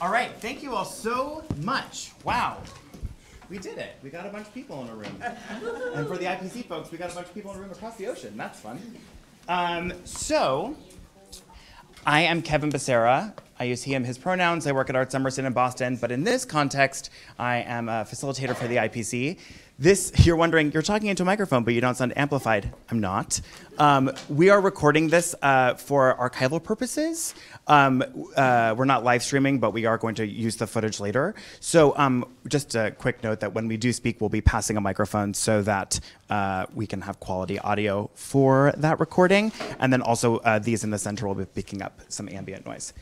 All right, thank you all so much. Wow. We did it. We got a bunch of people in a room. and for the IPC folks, we got a bunch of people in a room across the ocean. That's fun. Um, so, I am Kevin Becerra. I use he, him, his pronouns. I work at Arts Emerson in Boston, but in this context, I am a facilitator for the IPC. This, you're wondering, you're talking into a microphone, but you don't sound amplified. I'm not. Um, we are recording this uh, for archival purposes. Um, uh, we're not live streaming, but we are going to use the footage later. So, um, just a quick note that when we do speak, we'll be passing a microphone so that uh, we can have quality audio for that recording. And then also, uh, these in the center will be picking up some ambient noise.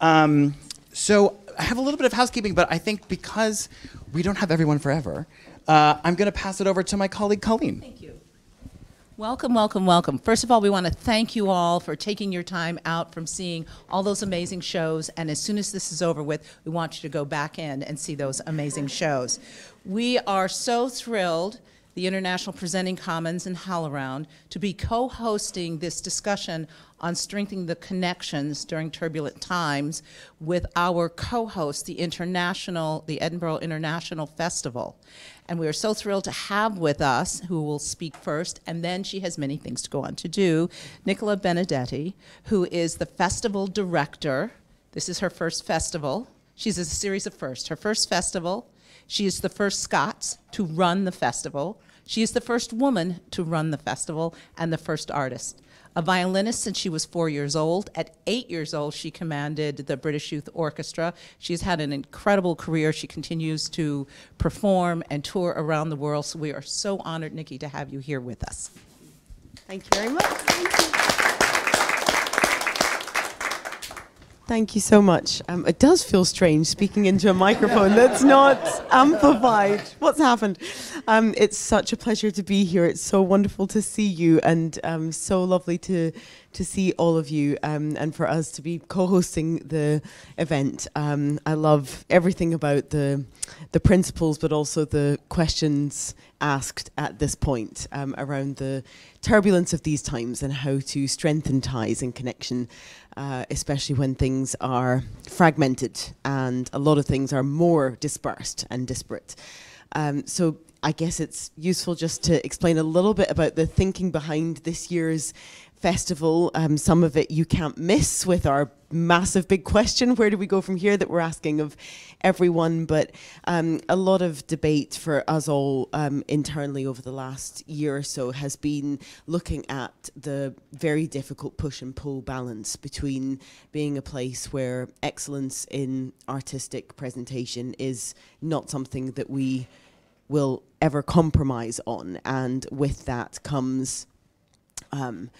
Um, so, I have a little bit of housekeeping, but I think because we don't have everyone forever, uh, I'm going to pass it over to my colleague Colleen. Thank you. Welcome, welcome, welcome. First of all, we want to thank you all for taking your time out from seeing all those amazing shows. And as soon as this is over with, we want you to go back in and see those amazing shows. We are so thrilled, the International Presenting Commons and HowlRound, to be co hosting this discussion on strengthening the connections during turbulent times with our co-host, the international, the Edinburgh International Festival. And we are so thrilled to have with us, who will speak first, and then she has many things to go on to do, Nicola Benedetti, who is the festival director. This is her first festival. She's a series of firsts. Her first festival. She is the first Scots to run the festival. She is the first woman to run the festival and the first artist a violinist since she was four years old. At eight years old, she commanded the British Youth Orchestra. She's had an incredible career. She continues to perform and tour around the world. So we are so honored, Nikki, to have you here with us. Thank you very much. Thank you so much. Um, it does feel strange speaking into a microphone that's not amplified. What's happened? Um, it's such a pleasure to be here. It's so wonderful to see you, and um, so lovely to to see all of you, um, and for us to be co-hosting the event. Um, I love everything about the the principles, but also the questions asked at this point um, around the turbulence of these times and how to strengthen ties and connection uh, especially when things are fragmented and a lot of things are more dispersed and disparate. Um, so I guess it's useful just to explain a little bit about the thinking behind this year's festival. Um, some of it you can't miss with our massive big question where do we go from here that we're asking of everyone but um, a lot of debate for us all um, internally over the last year or so has been looking at the very difficult push and pull balance between being a place where excellence in artistic presentation is not something that we will ever compromise on and with that comes um,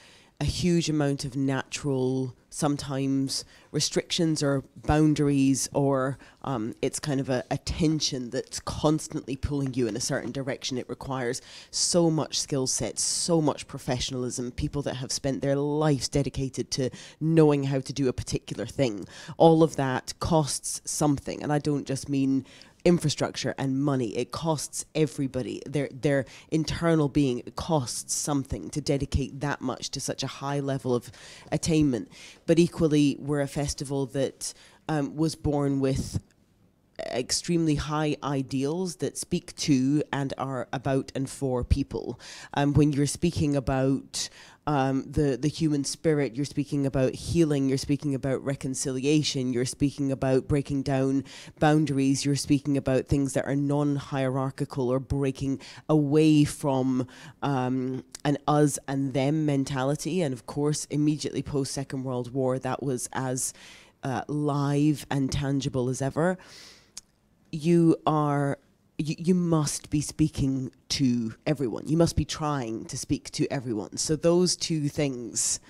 a huge amount of natural, sometimes restrictions or boundaries, or um, it's kind of a, a, tension that's constantly pulling you in a certain direction. It requires so much skill set, so much professionalism, people that have spent their lives dedicated to knowing how to do a particular thing. All of that costs something. And I don't just mean infrastructure and money. It costs everybody their their internal being. It costs something to dedicate that much to such a high level of attainment. But equally, we're a festival that um, was born with extremely high ideals that speak to and are about and for people. Um, when you're speaking about um, the the human spirit. You're speaking about healing. You're speaking about reconciliation. You're speaking about breaking down boundaries. You're speaking about things that are non-hierarchical or breaking away from um, an us and them mentality. And of course, immediately post Second World War, that was as uh, live and tangible as ever. You are you, you must be speaking to everyone. You must be trying to speak to everyone. So those two things,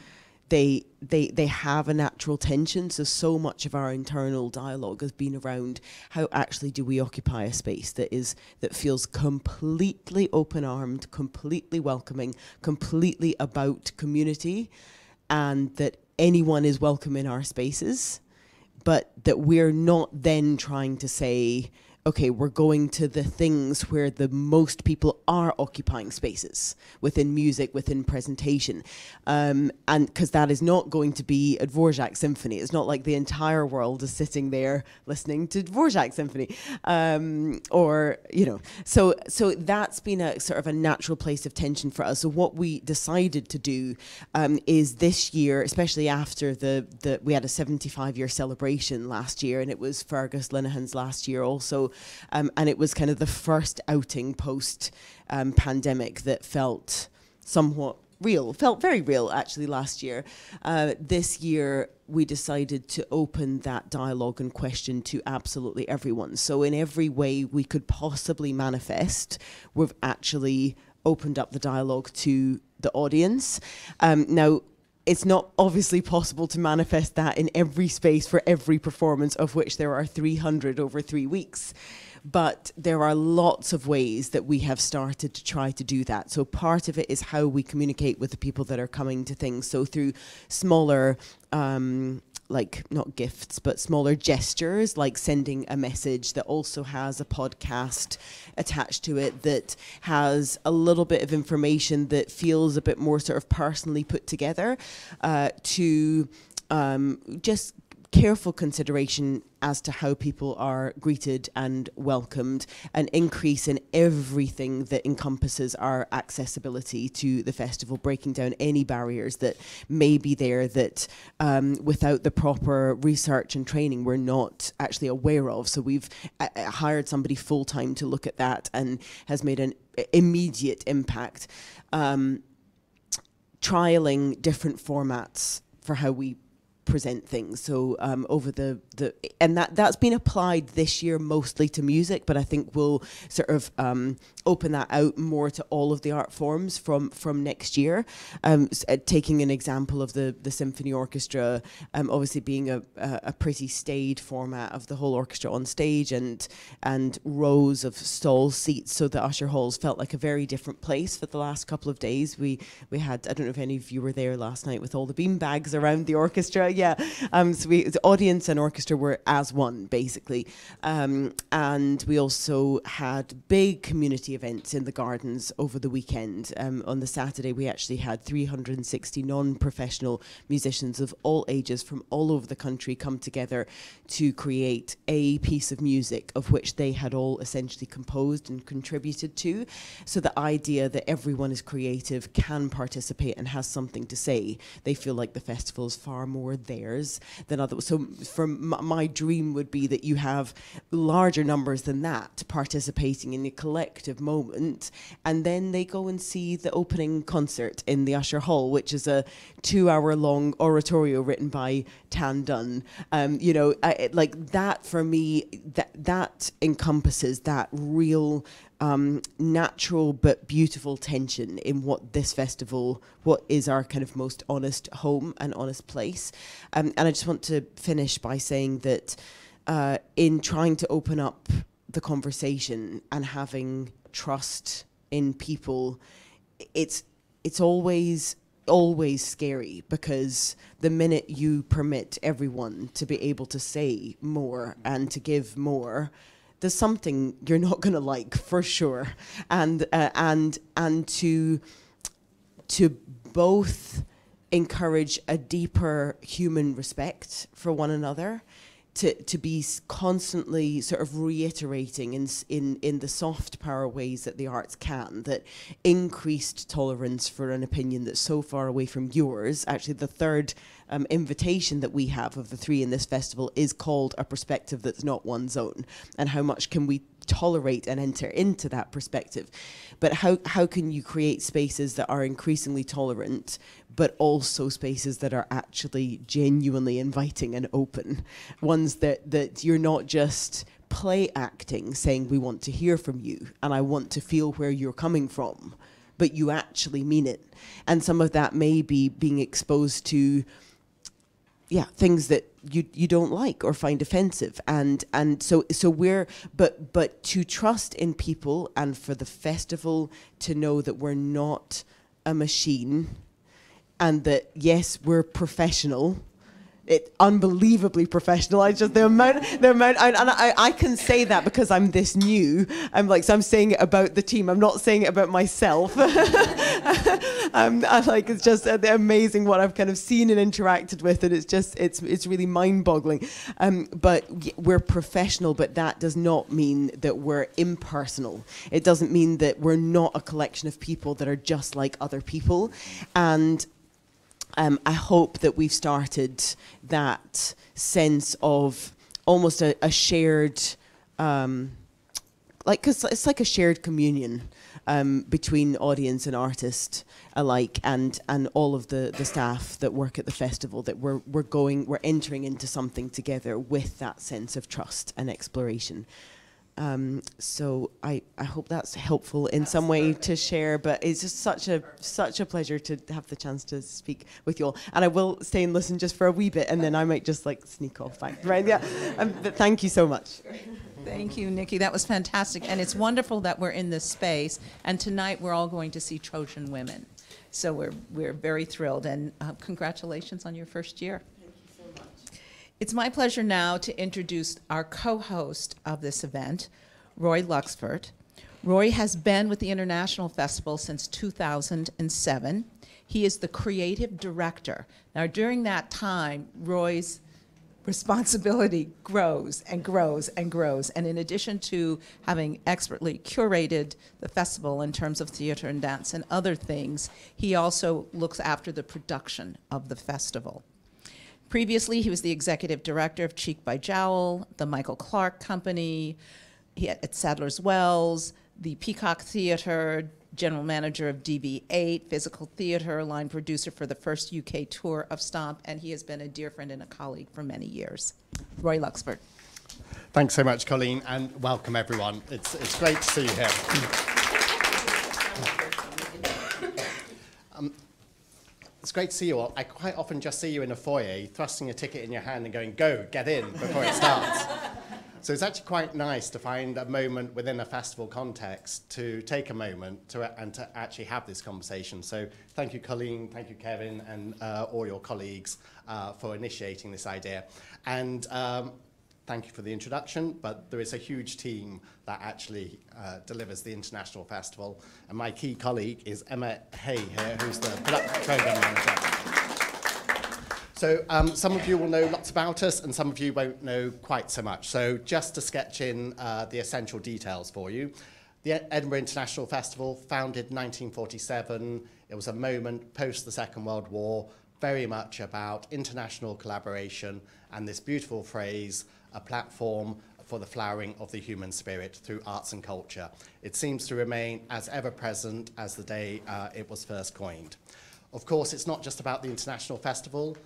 they they they have a natural tension. So so much of our internal dialogue has been around how actually do we occupy a space that is that feels completely open armed, completely welcoming, completely about community, and that anyone is welcome in our spaces, but that we're not then trying to say okay, we're going to the things where the most people are occupying spaces within music, within presentation. Um, and because that is not going to be a Dvorak symphony. It's not like the entire world is sitting there listening to Dvorak symphony. Um, or, you know, so, so that's been a sort of a natural place of tension for us. So what we decided to do um, is this year, especially after the, the, we had a 75 year celebration last year and it was Fergus Linehan's last year also um, and it was kind of the first outing post um, pandemic that felt somewhat real, felt very real actually last year. Uh, this year, we decided to open that dialogue and question to absolutely everyone. So, in every way we could possibly manifest, we've actually opened up the dialogue to the audience. Um, now, it's not obviously possible to manifest that in every space for every performance, of which there are 300 over three weeks. But there are lots of ways that we have started to try to do that. So part of it is how we communicate with the people that are coming to things. So through smaller um, like not gifts but smaller gestures like sending a message that also has a podcast attached to it that has a little bit of information that feels a bit more sort of personally put together uh, to um, just careful consideration as to how people are greeted and welcomed, an increase in everything that encompasses our accessibility to the festival, breaking down any barriers that may be there that um, without the proper research and training we're not actually aware of. So we've uh, uh hired somebody full time to look at that and has made an immediate impact. Um, trialing different formats for how we present things. So um, over the the and that that's been applied this year mostly to music, but I think we'll sort of um, open that out more to all of the art forms from from next year. Um, uh, taking an example of the the symphony orchestra, um, obviously being a, a, a pretty staid format of the whole orchestra on stage and and rows of stall seats, so the usher halls felt like a very different place for the last couple of days. We we had I don't know if any of you were there last night with all the bean bags around the orchestra. Yeah, um, so we the audience and orchestra were as one basically, um, and we also had big community events in the gardens over the weekend. Um, on the Saturday, we actually had 360 non professional musicians of all ages from all over the country come together to create a piece of music of which they had all essentially composed and contributed to. So the idea that everyone is creative, can participate, and has something to say, they feel like the festival is far more theirs than others. So, from my dream would be that you have larger numbers than that participating in a collective moment, and then they go and see the opening concert in the Usher Hall, which is a two-hour-long oratorio written by Tan Dun. Um, you know, I, like that for me, that that encompasses that real. Um, natural but beautiful tension in what this festival, what is our kind of most honest home and honest place. Um, and I just want to finish by saying that uh, in trying to open up the conversation and having trust in people, it's it's always always scary because the minute you permit everyone to be able to say more and to give more there's something you're not going to like for sure. And uh, and and to to both encourage a deeper human respect for one another to, to be constantly sort of reiterating in, in, in the soft power ways that the arts can, that increased tolerance for an opinion that's so far away from yours. Actually, the third um, invitation that we have of the three in this festival is called a perspective that's not one's own. And how much can we tolerate and enter into that perspective? But how, how can you create spaces that are increasingly tolerant but also spaces that are actually genuinely inviting and open. Ones that, that you're not just play acting saying we want to hear from you and I want to feel where you're coming from, but you actually mean it. And some of that may be being exposed to yeah things that you you don't like or find offensive. And and so so we're but but to trust in people and for the festival to know that we're not a machine and that yes, we're professional it unbelievably professional. I just the amount, the amount, and, I, I can say that because I'm this new. I'm like, so I'm saying it about the team. I'm not saying it about myself. um, I like it's just uh, amazing what I've kind of seen and interacted with, and it's just it's it's really mind-boggling. Um, but we're professional, but that does not mean that we're impersonal. It doesn't mean that we're not a collection of people that are just like other people, and um, I hope that we've started that sense of almost a, a shared, um, like, cause it's like a shared communion um, between audience and artist alike, and and all of the the staff that work at the festival. That we're we're going, we're entering into something together with that sense of trust and exploration. Um, so I, I hope that's helpful in some way to share. But it's just such a such a pleasure to have the chance to speak with you all. And I will stay and listen just for a wee bit, and then I might just like sneak off back. Right? Yeah. Um, but thank you so much. Thank you, Nikki. That was fantastic, and it's wonderful that we're in this space. And tonight we're all going to see Trojan Women. So we're we're very thrilled, and uh, congratulations on your first year. It's my pleasure now to introduce our co-host of this event, Roy Luxford. Roy has been with the International Festival since 2007. He is the creative director. Now, during that time, Roy's responsibility grows and grows and grows. And in addition to having expertly curated the festival in terms of theater and dance and other things, he also looks after the production of the festival. Previously, he was the executive director of Cheek by Jowl, the Michael Clark Company, he at Sadler's Wells, the Peacock Theater, general manager of DV8, physical theater, line producer for the first UK tour of Stomp, and he has been a dear friend and a colleague for many years. Roy Luxford. Thanks so much, Colleen, and welcome everyone. It's, it's great to see you here. It's great to see you all. I quite often just see you in a foyer, thrusting a ticket in your hand and going, go, get in, before it starts. so it's actually quite nice to find a moment within a festival context to take a moment to, and to actually have this conversation. So thank you, Colleen, thank you, Kevin, and uh, all your colleagues uh, for initiating this idea. And um, thank you for the introduction, but there is a huge team that actually uh, delivers the International Festival. And my key colleague is Emma Hay here, who's the program manager. So um, some of you will know lots about us and some of you won't know quite so much. So just to sketch in uh, the essential details for you. The Edinburgh International Festival, founded in 1947, it was a moment post the Second World War, very much about international collaboration and this beautiful phrase, a platform for the flowering of the human spirit through arts and culture. It seems to remain as ever present as the day uh, it was first coined. Of course, it's not just about the International Festival.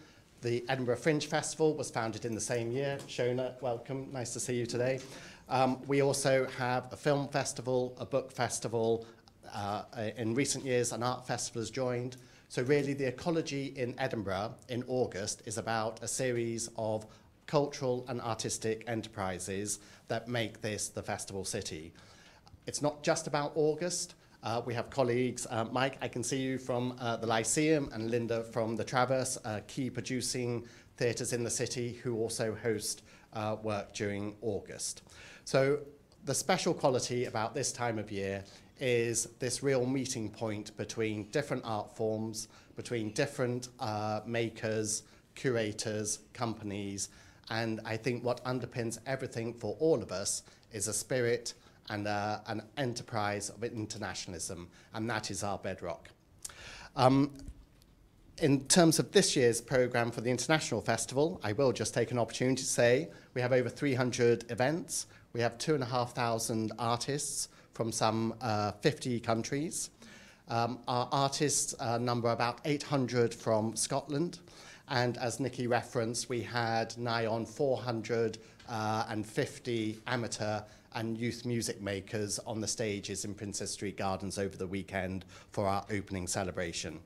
The Edinburgh Fringe Festival was founded in the same year. Shona, welcome. Nice to see you today. Um, we also have a film festival, a book festival. Uh, in recent years, an art festival has joined. So really, the ecology in Edinburgh in August is about a series of cultural and artistic enterprises that make this the festival city. It's not just about August. Uh, we have colleagues, uh, Mike, I can see you from uh, the Lyceum, and Linda from the Traverse, uh, key producing theatres in the city who also host uh, work during August. So the special quality about this time of year is this real meeting point between different art forms, between different uh, makers, curators, companies, and I think what underpins everything for all of us is a spirit and uh, an enterprise of internationalism, and that is our bedrock. Um, in terms of this year's programme for the International Festival, I will just take an opportunity to say we have over 300 events. We have 2,500 artists from some uh, 50 countries. Um, our artists uh, number about 800 from Scotland, and as Nikki referenced, we had nigh on 450 uh, amateur and youth music makers on the stages in Princes Street Gardens over the weekend for our opening celebration.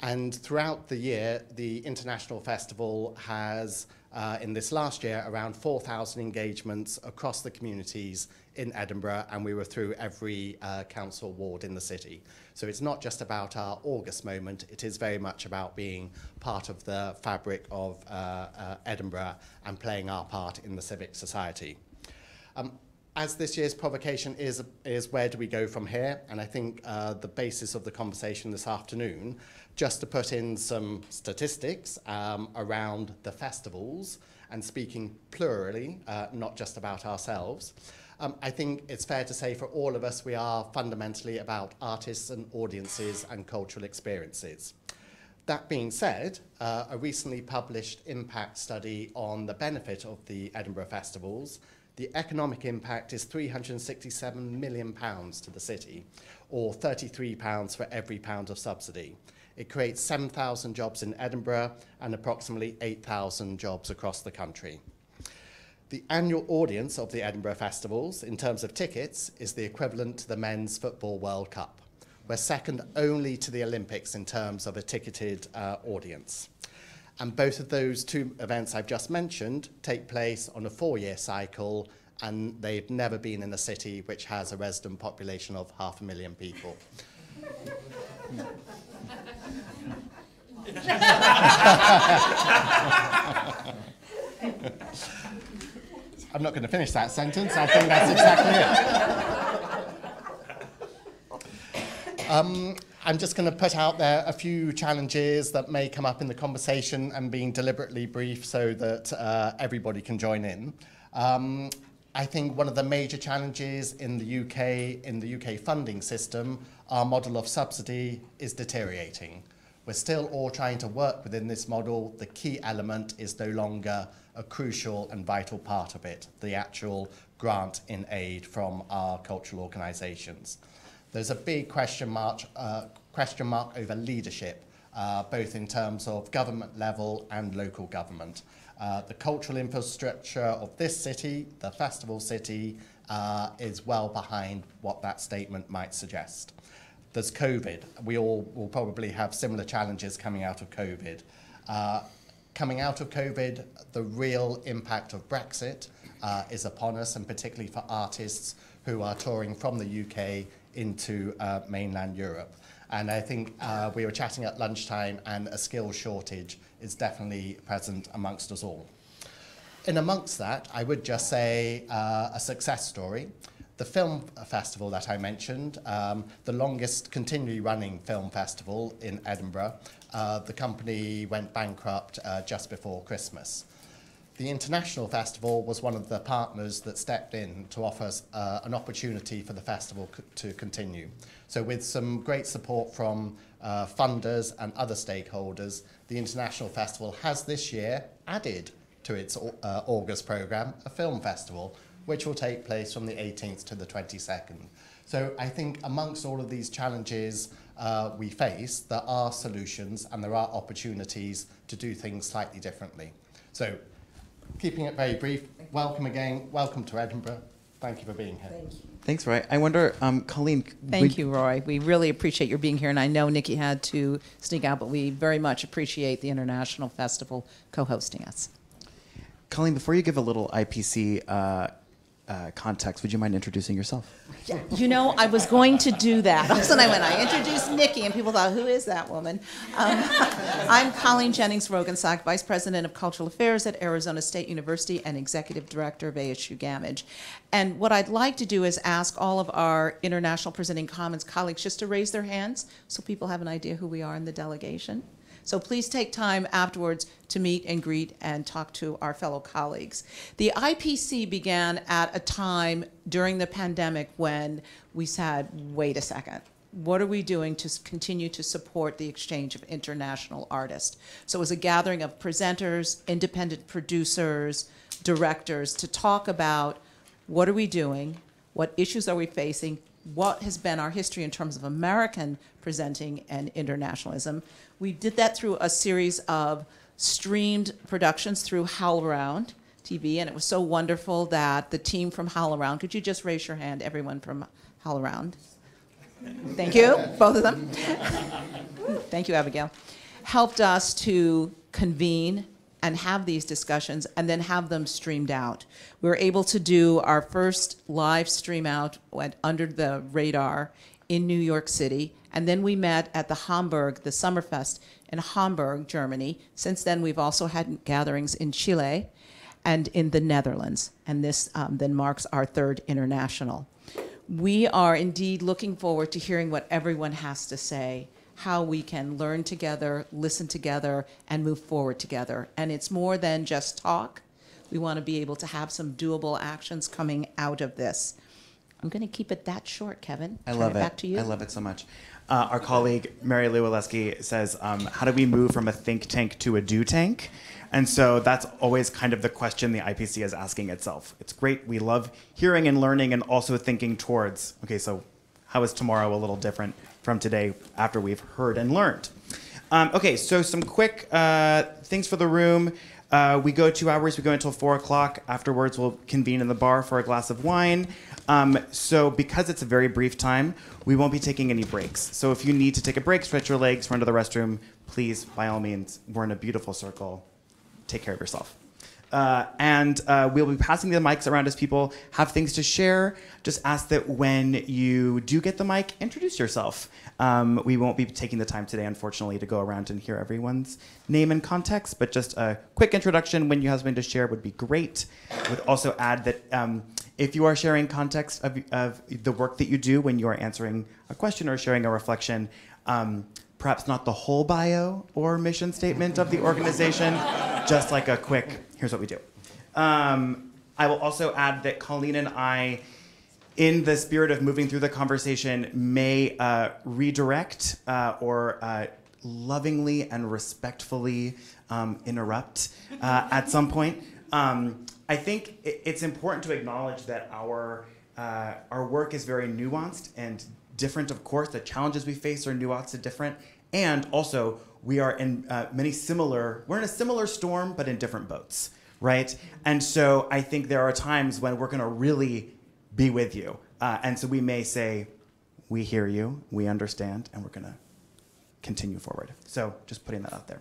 And throughout the year, the International Festival has uh, in this last year around 4,000 engagements across the communities in Edinburgh, and we were through every uh, council ward in the city. So it's not just about our August moment, it is very much about being part of the fabric of uh, uh, Edinburgh and playing our part in the civic society. Um, as this year's provocation is, is where do we go from here? And I think uh, the basis of the conversation this afternoon, just to put in some statistics um, around the festivals and speaking plurally, uh, not just about ourselves. Um, I think it's fair to say for all of us, we are fundamentally about artists and audiences and cultural experiences. That being said, uh, a recently published impact study on the benefit of the Edinburgh festivals the economic impact is 367 million pounds to the city, or 33 pounds for every pound of subsidy. It creates 7,000 jobs in Edinburgh and approximately 8,000 jobs across the country. The annual audience of the Edinburgh Festivals, in terms of tickets, is the equivalent to the Men's Football World Cup. We're second only to the Olympics in terms of a ticketed uh, audience. And both of those two events I've just mentioned take place on a four-year cycle, and they've never been in a city which has a resident population of half a million people. I'm not going to finish that sentence. I think that's exactly it. Um, I'm just going to put out there a few challenges that may come up in the conversation and being deliberately brief so that uh, everybody can join in. Um, I think one of the major challenges in the UK, in the UK funding system, our model of subsidy is deteriorating. We're still all trying to work within this model. The key element is no longer a crucial and vital part of it, the actual grant in aid from our cultural organisations. There's a big question mark, uh, question mark over leadership, uh, both in terms of government level and local government. Uh, the cultural infrastructure of this city, the festival city, uh, is well behind what that statement might suggest. There's COVID. We all will probably have similar challenges coming out of COVID. Uh, coming out of COVID, the real impact of Brexit uh, is upon us, and particularly for artists who are touring from the UK into uh, mainland Europe. And I think uh, we were chatting at lunchtime, and a skills shortage is definitely present amongst us all. In amongst that, I would just say uh, a success story. The film festival that I mentioned, um, the longest continually running film festival in Edinburgh, uh, the company went bankrupt uh, just before Christmas. The International Festival was one of the partners that stepped in to offer uh, an opportunity for the festival to continue. So with some great support from uh, funders and other stakeholders, the International Festival has this year added to its uh, August programme a film festival, which will take place from the 18th to the 22nd. So I think amongst all of these challenges uh, we face, there are solutions and there are opportunities to do things slightly differently. So keeping it very brief, welcome again. Welcome to Edinburgh. Thank you for being here. Thank you. Thanks, Roy. I wonder, um, Colleen. Thank you, Roy. We really appreciate your being here, and I know Nikki had to sneak out, but we very much appreciate the International Festival co-hosting us. Colleen, before you give a little IPC uh, uh, context, would you mind introducing yourself? You know, I was going to do that. A sudden I went, I introduced Nikki, and people thought, who is that woman? Um, I'm Colleen Jennings Roggensack, Vice President of Cultural Affairs at Arizona State University and Executive Director of ASU Gammage. And what I'd like to do is ask all of our International Presenting Commons colleagues just to raise their hands so people have an idea who we are in the delegation. So please take time afterwards to meet and greet and talk to our fellow colleagues. The IPC began at a time during the pandemic when we said, wait a second, what are we doing to continue to support the exchange of international artists? So it was a gathering of presenters, independent producers, directors to talk about what are we doing, what issues are we facing, what has been our history in terms of American presenting and internationalism. We did that through a series of streamed productions through HowlRound TV, and it was so wonderful that the team from HowlRound, could you just raise your hand, everyone from HowlRound? Thank you, both of them. Thank you, Abigail. Helped us to convene and have these discussions and then have them streamed out. We were able to do our first live stream out under the radar in New York City, and then we met at the Hamburg, the Summerfest in Hamburg, Germany. Since then, we've also had gatherings in Chile and in the Netherlands, and this um, then marks our third international. We are indeed looking forward to hearing what everyone has to say, how we can learn together, listen together, and move forward together. And it's more than just talk. We want to be able to have some doable actions coming out of this. I'm going to keep it that short, Kevin. I Turn love it. Back to you. I love it so much. Uh, our colleague Mary Lou Aleskie says, um, "How do we move from a think tank to a do tank?" And so that's always kind of the question the IPC is asking itself. It's great. We love hearing and learning, and also thinking towards. Okay, so how is tomorrow a little different from today after we've heard and learned? Um, okay, so some quick uh, things for the room. Uh, we go two hours. We go until four o'clock. Afterwards, we'll convene in the bar for a glass of wine. Um, so, because it's a very brief time, we won't be taking any breaks. So, if you need to take a break, stretch your legs, run to the restroom, please, by all means, we're in a beautiful circle. Take care of yourself. Uh, and uh, we'll be passing the mics around as people have things to share. Just ask that when you do get the mic, introduce yourself. Um, we won't be taking the time today, unfortunately, to go around and hear everyone's name and context, but just a quick introduction when you have something to share would be great. I would also add that um, if you are sharing context of, of the work that you do when you are answering a question or sharing a reflection, um, perhaps not the whole bio or mission statement of the organization, just like a quick, here's what we do. Um, I will also add that Colleen and I, in the spirit of moving through the conversation, may uh, redirect uh, or uh, lovingly and respectfully um, interrupt uh, at some point. I think it's important to acknowledge that our uh, our work is very nuanced and different. Of course, the challenges we face are nuanced and different, and also we are in uh, many similar. We're in a similar storm, but in different boats, right? And so I think there are times when we're going to really be with you, uh, and so we may say, "We hear you, we understand, and we're going to continue forward." So just putting that out there.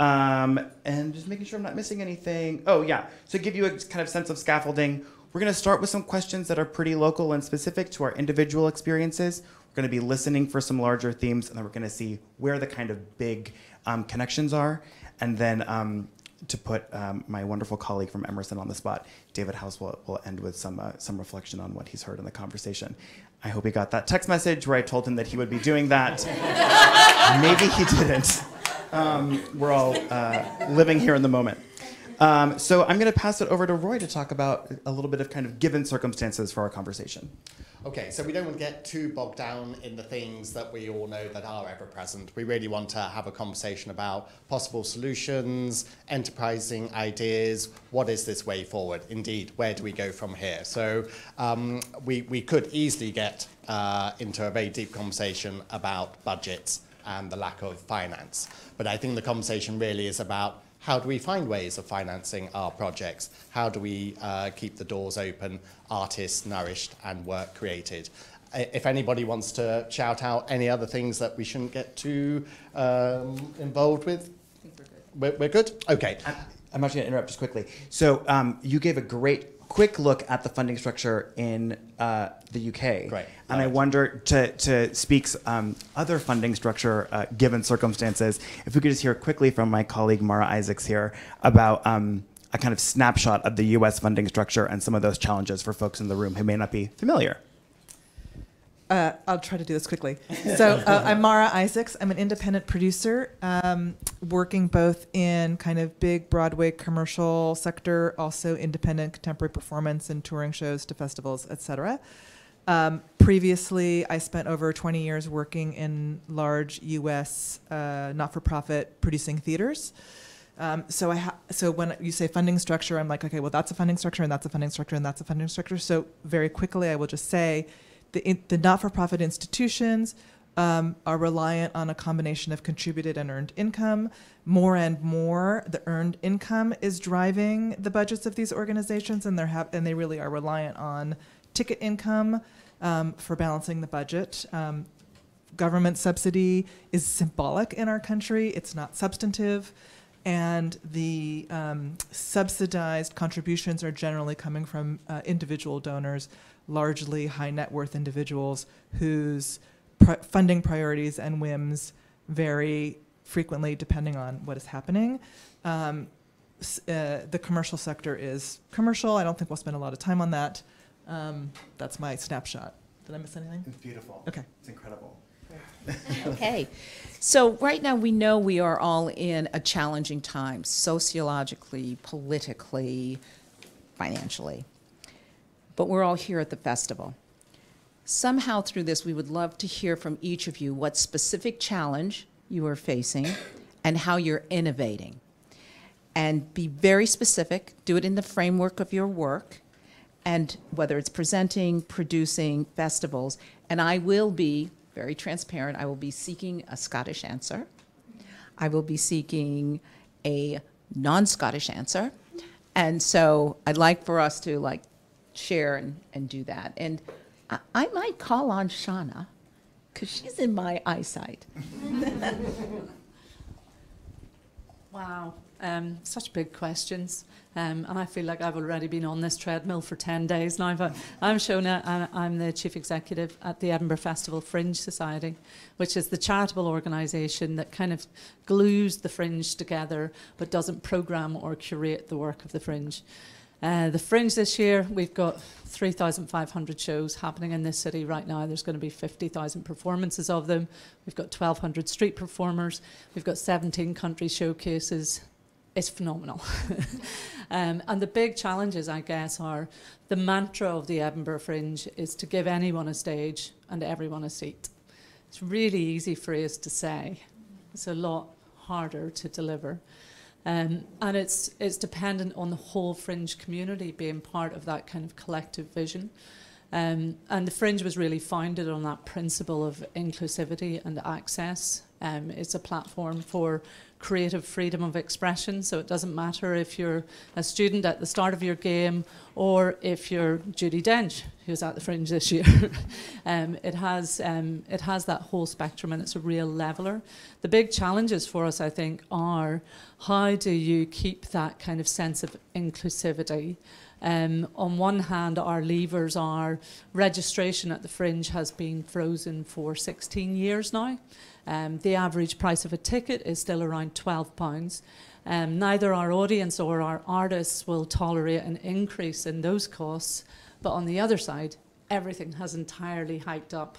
Um, and just making sure I'm not missing anything. Oh, yeah. So, give you a kind of sense of scaffolding. We're going to start with some questions that are pretty local and specific to our individual experiences. We're going to be listening for some larger themes, and then we're going to see where the kind of big um, connections are. And then um, to put um, my wonderful colleague from Emerson on the spot, David House will, will end with some, uh, some reflection on what he's heard in the conversation. I hope he got that text message where I told him that he would be doing that. Maybe he didn't. Um, we're all uh, living here in the moment. Um, so I'm going to pass it over to Roy to talk about a little bit of kind of given circumstances for our conversation. Okay, so we don't want to get too bogged down in the things that we all know that are ever present. We really want to have a conversation about possible solutions, enterprising ideas. What is this way forward? Indeed, where do we go from here? So um, we, we could easily get uh, into a very deep conversation about budgets and the lack of finance. But I think the conversation really is about how do we find ways of financing our projects? How do we uh, keep the doors open, artists nourished, and work created? If anybody wants to shout out any other things that we shouldn't get too um, involved with, we're, we're good? Okay. I'm- I'm actually going to interrupt just quickly. So um, you gave a great quick look at the funding structure in uh, the UK. Right. And I wonder to, to speak um, other funding structure uh, given circumstances, if we could just hear quickly from my colleague Mara Isaacs here about um, a kind of snapshot of the US funding structure and some of those challenges for folks in the room who may not be familiar. Uh, I'll try to do this quickly. So uh, I'm Mara Isaacs. I'm an independent producer, um, working both in kind of big Broadway commercial sector, also independent contemporary performance and touring shows to festivals, etc. Um, previously, I spent over 20 years working in large U.S. Uh, not-for-profit producing theaters. Um, so I so when you say funding structure, I'm like, okay, well that's a funding structure, and that's a funding structure, and that's a funding structure. So very quickly, I will just say, the the not-for-profit institutions um, are reliant on a combination of contributed and earned income. More and more, the earned income is driving the budgets of these organizations, and and they really are reliant on ticket income um, for balancing the budget. Um, government subsidy is symbolic in our country; it's not substantive. And the um, subsidized contributions are generally coming from uh, individual donors, largely high net worth individuals whose pri- funding priorities and whims vary frequently depending on what is happening. Um, uh, the commercial sector is commercial. I don't think we'll spend a lot of time on that. Um, that's my snapshot. Did I miss anything? It's beautiful. Okay. It's incredible. Okay. So right now we know we are all in a challenging time, sociologically, politically, financially. But we're all here at the festival. Somehow through this, we would love to hear from each of you what specific challenge you are facing and how you're innovating. And be very specific, do it in the framework of your work, and whether it's presenting, producing, festivals. And I will be very transparent. I will be seeking a Scottish answer. I will be seeking a non-Scottish answer. And so I'd like for us to like share and, and do that. And I, I might call on Shona because she's in my eyesight. Wow, um, such big questions. Um, and I feel like I've already been on this treadmill for 10 days now. But I'm Shona, and I'm the Chief Executive at the Edinburgh Festival Fringe Society, which is the charitable organisation that kind of glues the fringe together but doesn't programme or curate the work of the fringe. Uh, the Fringe this year, we've got 3,500 shows happening in this city right now. There's going to be 50,000 performances of them. We've got 1,200 street performers. We've got 17 country showcases. It's phenomenal. um, and the big challenges, I guess, are the mantra of the Edinburgh Fringe is to give anyone a stage and everyone a seat. It's a really easy phrase to say. It's a lot harder to deliver. Um, and it's it's dependent on the whole fringe community being part of that kind of collective vision. Um, and the fringe was really founded on that principle of inclusivity and access. Um, it's a platform for creative freedom of expression, so it doesn't matter if you're a student at the start of your game or if you're Judi Dench, who's at the fringe this year. um, it has um, it has that whole spectrum, and it's a real leveler. The big challenges for us, I think, are how do you keep that kind of sense of inclusivity? Um, on one hand, our levers are registration at the Fringe has been frozen for 16 years now. Um, the average price of a ticket is still around £12. Um, neither our audience or our artists will tolerate an increase in those costs, but on the other side, everything has entirely hiked up.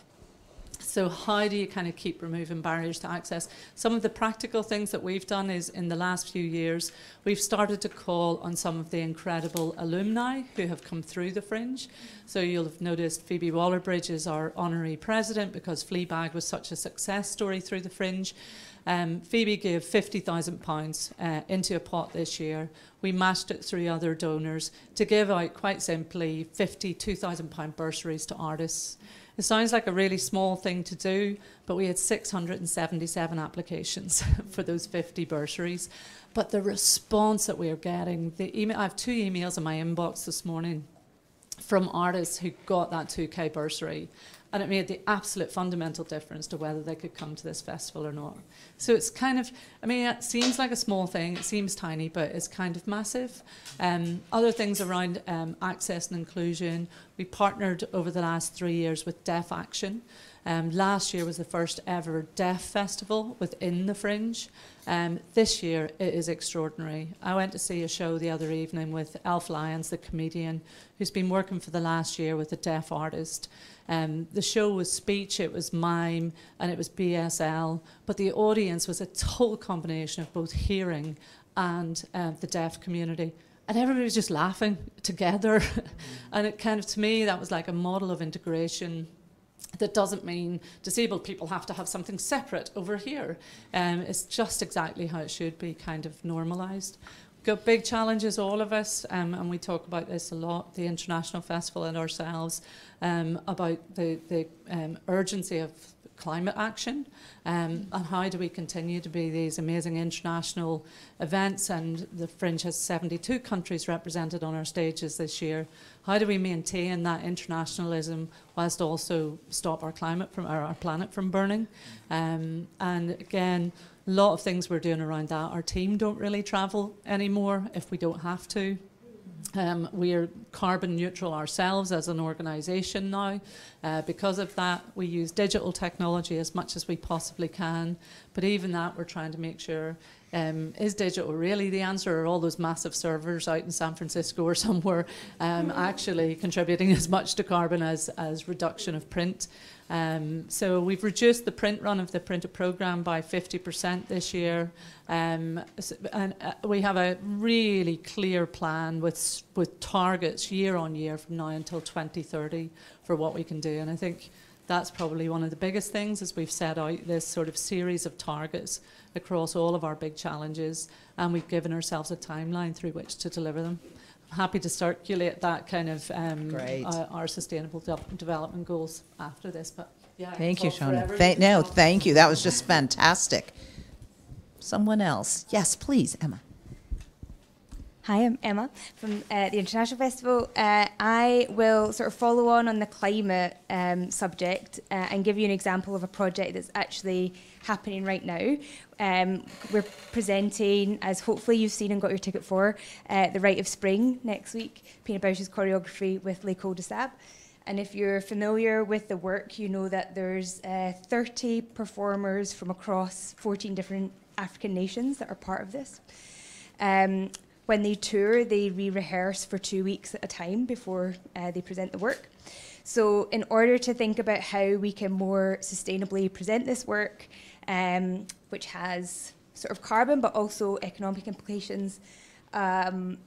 So how do you kind of keep removing barriers to access? Some of the practical things that we've done is in the last few years, we've started to call on some of the incredible alumni who have come through the fringe. So you'll have noticed Phoebe Waller-Bridge is our honorary president because Fleabag was such a success story through the fringe. Um, Phoebe gave £50,000 uh, into a pot this year. We matched it through other donors to give out, quite simply, £52,000 bursaries to artists. It sounds like a really small thing to do, but we had 677 applications for those 50 bursaries. But the response that we are getting, the email, I have two emails in my inbox this morning from artists who got that 2K bursary, and it made the absolute fundamental difference to whether they could come to this festival or not. So it's kind of, I mean, it seems like a small thing, it seems tiny, but it's kind of massive. Um, other things around um, access and inclusion, we partnered over the last three years with Deaf Action. Um, last year was the first ever deaf festival within the Fringe. Um, this year it is extraordinary. I went to see a show the other evening with Elf Lyons, the comedian, who's been working for the last year with a deaf artist. Um, the show was speech, it was mime, and it was BSL, but the audience was a total combination of both hearing and uh, the deaf community. And everybody was just laughing together. and it kind of, to me, that was like a model of integration that doesn't mean disabled people have to have something separate over here. Um, it's just exactly how it should be kind of normalised. Got big challenges, all of us, um, and we talk about this a lot, the International Festival and ourselves, um, about the, the um, urgency of climate action um, and how do we continue to be these amazing international events and the Fringe has 72 countries represented on our stages this year. How do we maintain that internationalism whilst also stop our climate from our, our planet from burning? Um, and again, a lot of things we're doing around that. Our team don't really travel anymore if we don't have to. Um, we are carbon neutral ourselves as an organisation now. Uh, because of that, we use digital technology as much as we possibly can. But even that, we're trying to make sure um, is digital really the answer, or all those massive servers out in San Francisco or somewhere um, actually contributing as much to carbon as, as reduction of print? Um, so we've reduced the print run of the printed program by 50% this year, um, and uh, we have a really clear plan with with targets year on year from now until 2030 for what we can do. And I think that's probably one of the biggest things is we've set out this sort of series of targets across all of our big challenges, and we've given ourselves a timeline through which to deliver them. I'm happy to circulate that kind of um, Great. uh, our sustainable de- development goals after this. But yeah, Thank you, Shona. Thank, no, thank you. That was just fantastic. Someone else. Yes, please, Emma. Hi, I'm Emma from uh, the International Festival. Uh, I will sort of follow on on the climate um, subject uh, and give you an example of a project that's actually happening right now. Um, we're presenting, as hopefully you've seen and got your ticket for, uh, The Rite of Spring next week, Pina Bausch's choreography with École des Sables. And if you're familiar with the work, you know that there's uh, 30 performers from across 14 different African nations that are part of this. Um, when they tour, they re rehearse for two weeks at a time before uh, they present the work. So, in order to think about how we can more sustainably present this work, um, which has sort of carbon but also economic implications, um,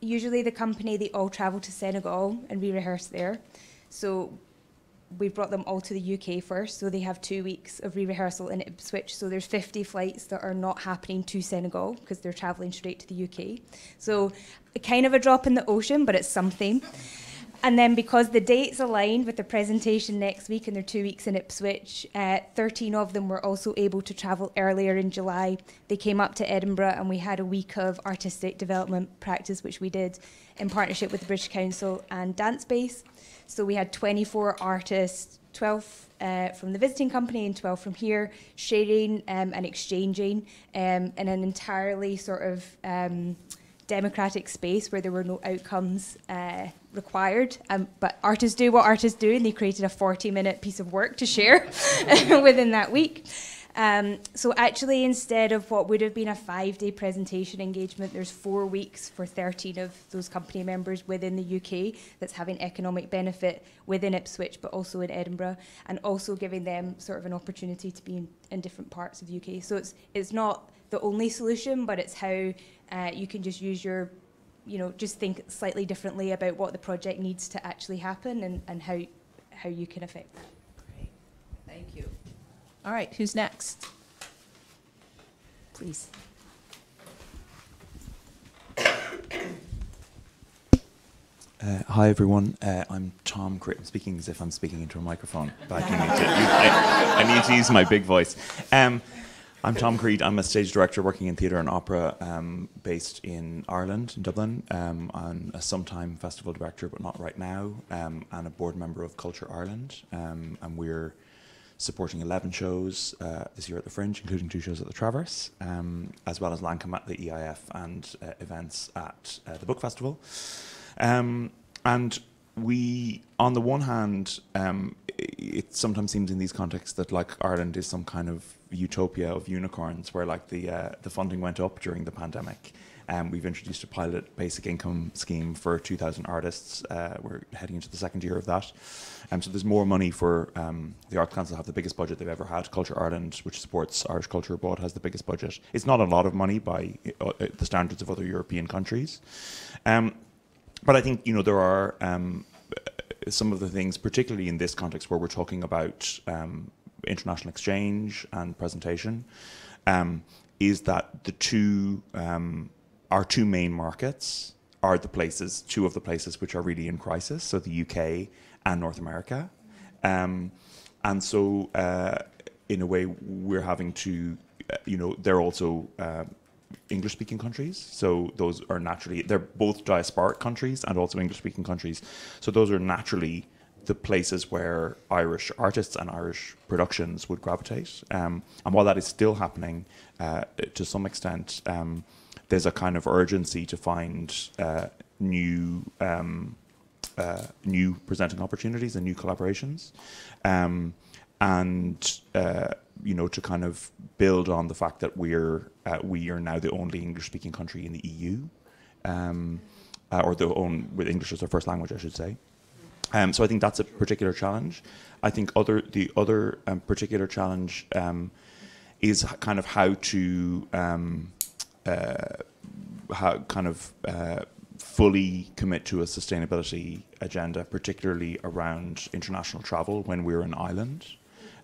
usually the company they all travel to Senegal and re rehearse there. So, we brought them all to the UK first, so they have two weeks of re-rehearsal in Ipswich. So there's 50 flights that are not happening to Senegal because they're travelling straight to the UK. So kind of a drop in the ocean, but it's something. And then because the dates aligned with the presentation next week and their two weeks in Ipswich, uh, 13 of them were also able to travel earlier in July. They came up to Edinburgh and we had a week of artistic development practice, which we did in partnership with the British Council and Dance Base. So we had 24 artists, 12 uh, from the visiting company and 12 from here, sharing um, and exchanging um, in an entirely sort of um, democratic space where there were no outcomes uh, required. Um, but artists do what artists do, and they created a 40 minute piece of work to share within that week. Um, so actually, instead of what would have been a five-day presentation engagement, there's four weeks for 13 of those company members within the UK that's having economic benefit within Ipswich, but also in Edinburgh, and also giving them sort of an opportunity to be in, in different parts of the UK. So it's it's not the only solution, but it's how uh, you can just use your, you know, just think slightly differently about what the project needs to actually happen and, and how how you can affect that. Great. Thank you. All right, who's next? Please. Uh, hi everyone, uh, I'm Tom Critton, speaking as if I'm speaking into a microphone, but I, need to, I, I need to use my big voice. Um, I'm Tom Creed, I'm a stage director working in theatre and opera um, based in Ireland, in Dublin. Um, I'm a sometime festival director, but not right now, um, and a board member of Culture Ireland. Um, and we're supporting 11 shows uh, this year at the Fringe, including two shows at the Traverse, um, as well as Lankum at the EIF and uh, events at uh, the Book Festival. Um, and we, on the one hand, it, sometimes seems in these contexts that like Ireland is some kind of utopia of unicorns, where like the uh, the funding went up during the pandemic. Um, we've introduced a pilot basic income scheme for 2,000 artists. Uh, we're heading into the second year of that. Um, so there's more money for um, the Arts Council have the biggest budget they've ever had. Culture Ireland, which supports Irish culture abroad, has the biggest budget. It's not a lot of money by uh, the standards of other European countries. Um, but I think you know there are um, some of the things, particularly in this context where we're talking about um, international exchange and presentation, um, is that the two um, our two main markets are the places, two of the places which are really in crisis, so the UK and North America, um, and so uh, in a way we're having to, uh, you know, they're also. Uh, English speaking countries. So those are naturally, they're both diasporic countries and also English speaking countries. So those are naturally the places where Irish artists and Irish productions would gravitate. Um, and while that is still happening uh, to some extent, um, there's a kind of urgency to find uh, new um, uh, new presenting opportunities and new collaborations, um, and uh, you know to kind of build on the fact that we're uh, we are now the only English speaking country in the EU, um, uh, or the own with English as our first language, I should say. Um, so I think that's a particular challenge. I think other the other um, particular challenge um, is kind of how to um, uh, how kind of uh, fully commit to a sustainability agenda, particularly around international travel when we're an island.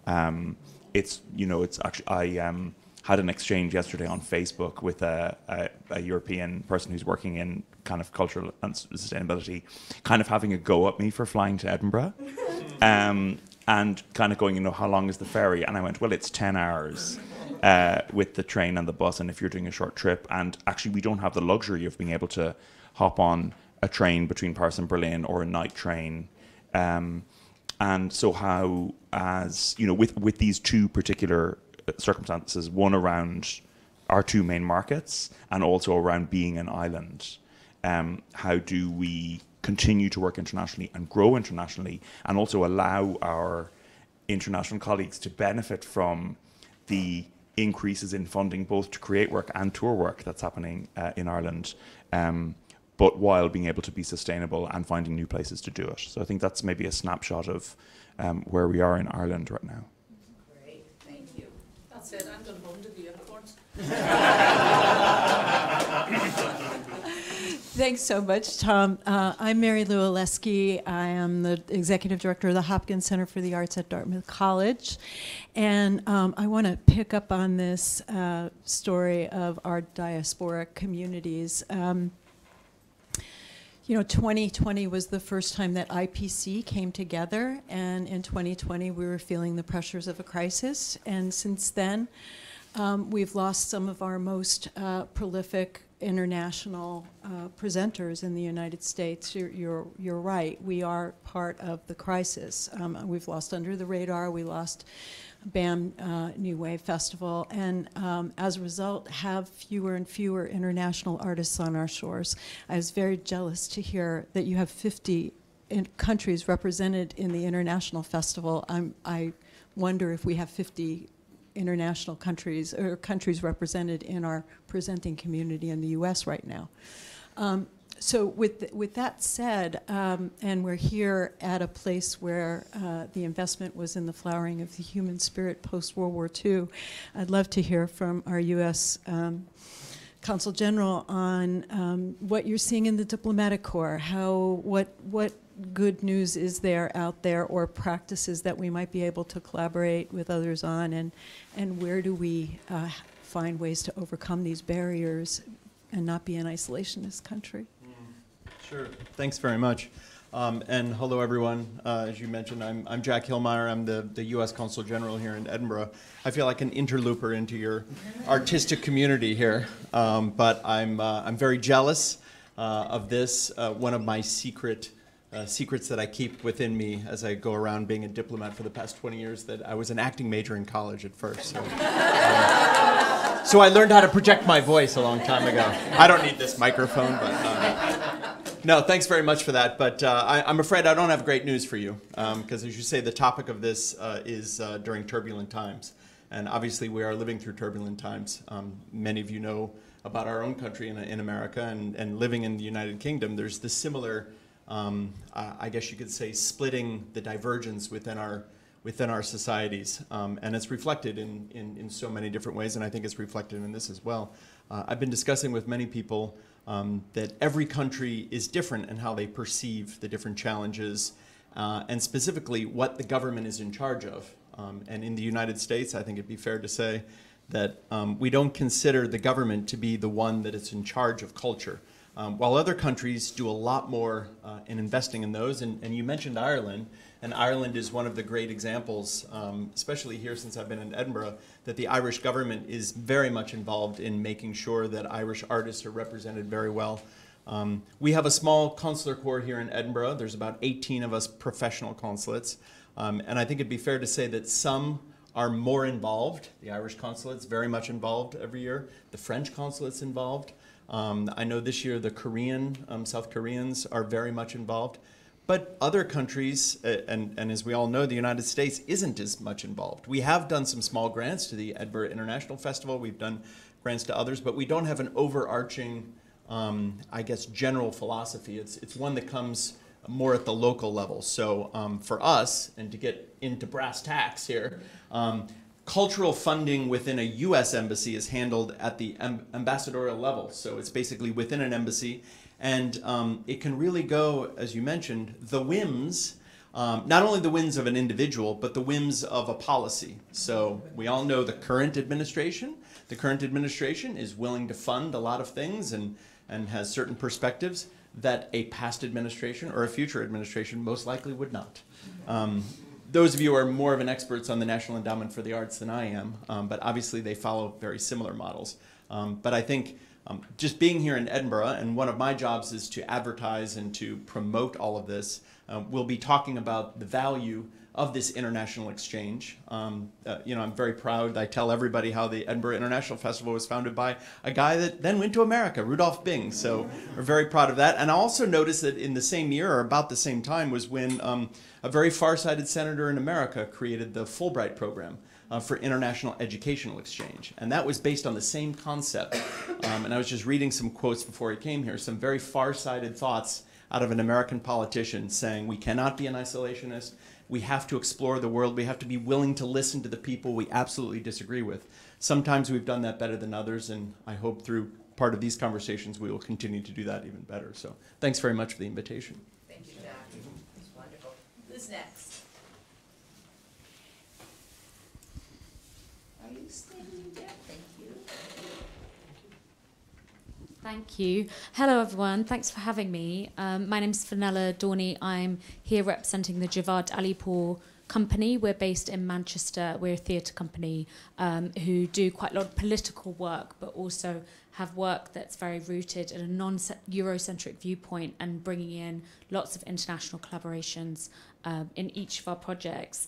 Um, it's you know it's actually I um, had an exchange yesterday on Facebook with a, a, a European person who's working in kind of cultural and sustainability, kind of having a go at me for flying to Edinburgh, um, and kind of going you know how long is the ferry? And I went well it's ten hours. Uh, with the train and the bus, and if you're doing a short trip, and actually we don't have the luxury of being able to hop on a train between Paris and Berlin or a night train. Um, and so how as you know with with these two particular uh, circumstances one around our two main markets and also around being an island um, how do we continue to work internationally and grow internationally and also allow our international colleagues to benefit from the increases in funding both to create work and tour work that's happening uh, in Ireland um, but while being able to be sustainable and finding new places to do it. So I think that's maybe a snapshot of um, where we are in Ireland right now. Great, thank you. That's it, I'm going home to the unicorns. Thanks so much, Tom. Uh, I'm Mary Lou Aleskie. I am the executive director of the Hopkins Center for the Arts at Dartmouth College. And um, I want to pick up on this uh, story of our diasporic communities. Um, you know, 2020 was the first time that IPC came together, and in 2020 we were feeling the pressures of a crisis. And since then, um, we've lost some of our most uh, prolific international uh, presenters in the United States. You're, you're, you're right. We are part of the crisis. Um, we've lost Under the Radar. We lost BAM uh, New Wave Festival, and um, as a result, have fewer and fewer international artists on our shores. I was very jealous to hear that you have 50 in countries represented in the international festival. I'm, I wonder if we have 50 international countries or countries represented in our presenting community in the U.S. right now. Um, so with, with that said, um, and we're here at a place where uh, the investment was in the flowering of the human spirit post-World War II, I'd love to hear from our U.S. Um, Consul General on um, what you're seeing in the diplomatic corps, how, what, what good news is there out there or practices that we might be able to collaborate with others on, and, and where do we uh, find ways to overcome these barriers and not be an isolationist country? Sure. Thanks very much. Um, and hello, everyone. Uh, as you mentioned, I'm, I'm Jack Hillmeyer. I'm the, the U.S. Consul General here in Edinburgh. I feel like an interlooper into your artistic community here, um, but I'm, uh, I'm very jealous uh, of this. Uh, one of my secret uh, secrets that I keep within me as I go around being a diplomat for the past 20 years that I was an acting major in college at first. So, uh, so I learned how to project my voice a long time ago. I don't need this microphone, but. No, thanks very much for that. But uh, I, am afraid I don't have great news for you because, um, as you say, the topic of this uh, is uh, during turbulent times. And obviously, we are living through turbulent times. Um, many of you know about our own country in, in America and, and living in the United Kingdom. There's this similar, um, I guess you could say, splitting the divergence within our within our societies. Um, and it's reflected in, in, in, so many different ways, and I think it's reflected in this as well. Uh, I've been discussing with many people um, that every country is different in how they perceive the different challenges, uh, and specifically what the government is in charge of. Um, and in the United States, I think it'd be fair to say that um, we don't consider the government to be the one that is in charge of culture. Um, while other countries do a lot more uh, in investing in those, and, and you mentioned Ireland, and Ireland is one of the great examples, um, especially here since I've been in Edinburgh, that the Irish government is very much involved in making sure that Irish artists are represented very well Um, we have a small consular corps here in Edinburgh. There's about 18 of us professional consulates. Um, and I think it'd be fair to say that some are more involved. The Irish consulate's very much involved every year. The French consulate's involved. Um, I know this year the Korean, um, South Koreans are very much involved. But other countries, uh, and, and as we all know, the United States isn't as much involved. We have done some small grants to the Edinburgh International Festival. We've done grants to others, but we don't have an overarching, um, I guess, general philosophy. It's, it's one that comes more at the local level. So um, for us, and to get into brass tacks here, um, cultural funding within a U.S. embassy is handled at the amb- ambassadorial level. So it's basically within an embassy, and um, it can really go, as you mentioned, the whims. Um, not only the whims of an individual, but the whims of a policy. So we all know the current administration. The current administration is willing to fund a lot of things and, and has certain perspectives that a past administration or a future administration most likely would not. Um, those of you who are more of an experts on the National Endowment for the Arts than I am, um, but obviously they follow very similar models. Um, but I think um, just being here in Edinburgh, and one of my jobs is to advertise and to promote all of this, uh, we'll be talking about the value of this international exchange. Um, uh, you know, I'm very proud. I tell everybody how the Edinburgh International Festival was founded by a guy that then went to America, Rudolf Bing. So we're very proud of that. And I also noticed that in the same year, or about the same time, was when um, a very far-sighted senator in America created the Fulbright program. Uh, for international educational exchange. And that was based on the same concept. Um, and I was just reading some quotes before he came here, some very far sighted thoughts out of an American politician saying we cannot be an isolationist, we have to explore the world. We have to be willing to listen to the people we absolutely disagree with. Sometimes we've done that better than others, and I hope through part of these conversations we will continue to do that even better. So thanks very much for the invitation. Thank you, Jack. It's wonderful. Who's next? Are you standing there? Thank you. Thank you. Hello, everyone. Thanks for having me. Um, my name is Fenella Dorney. I'm here representing the Javaad Alipoor company. We're based in Manchester. We're a theatre company um, who do quite a lot of political work, but also have work that's very rooted in a non-Eurocentric viewpoint and bringing in lots of international collaborations um, in each of our projects.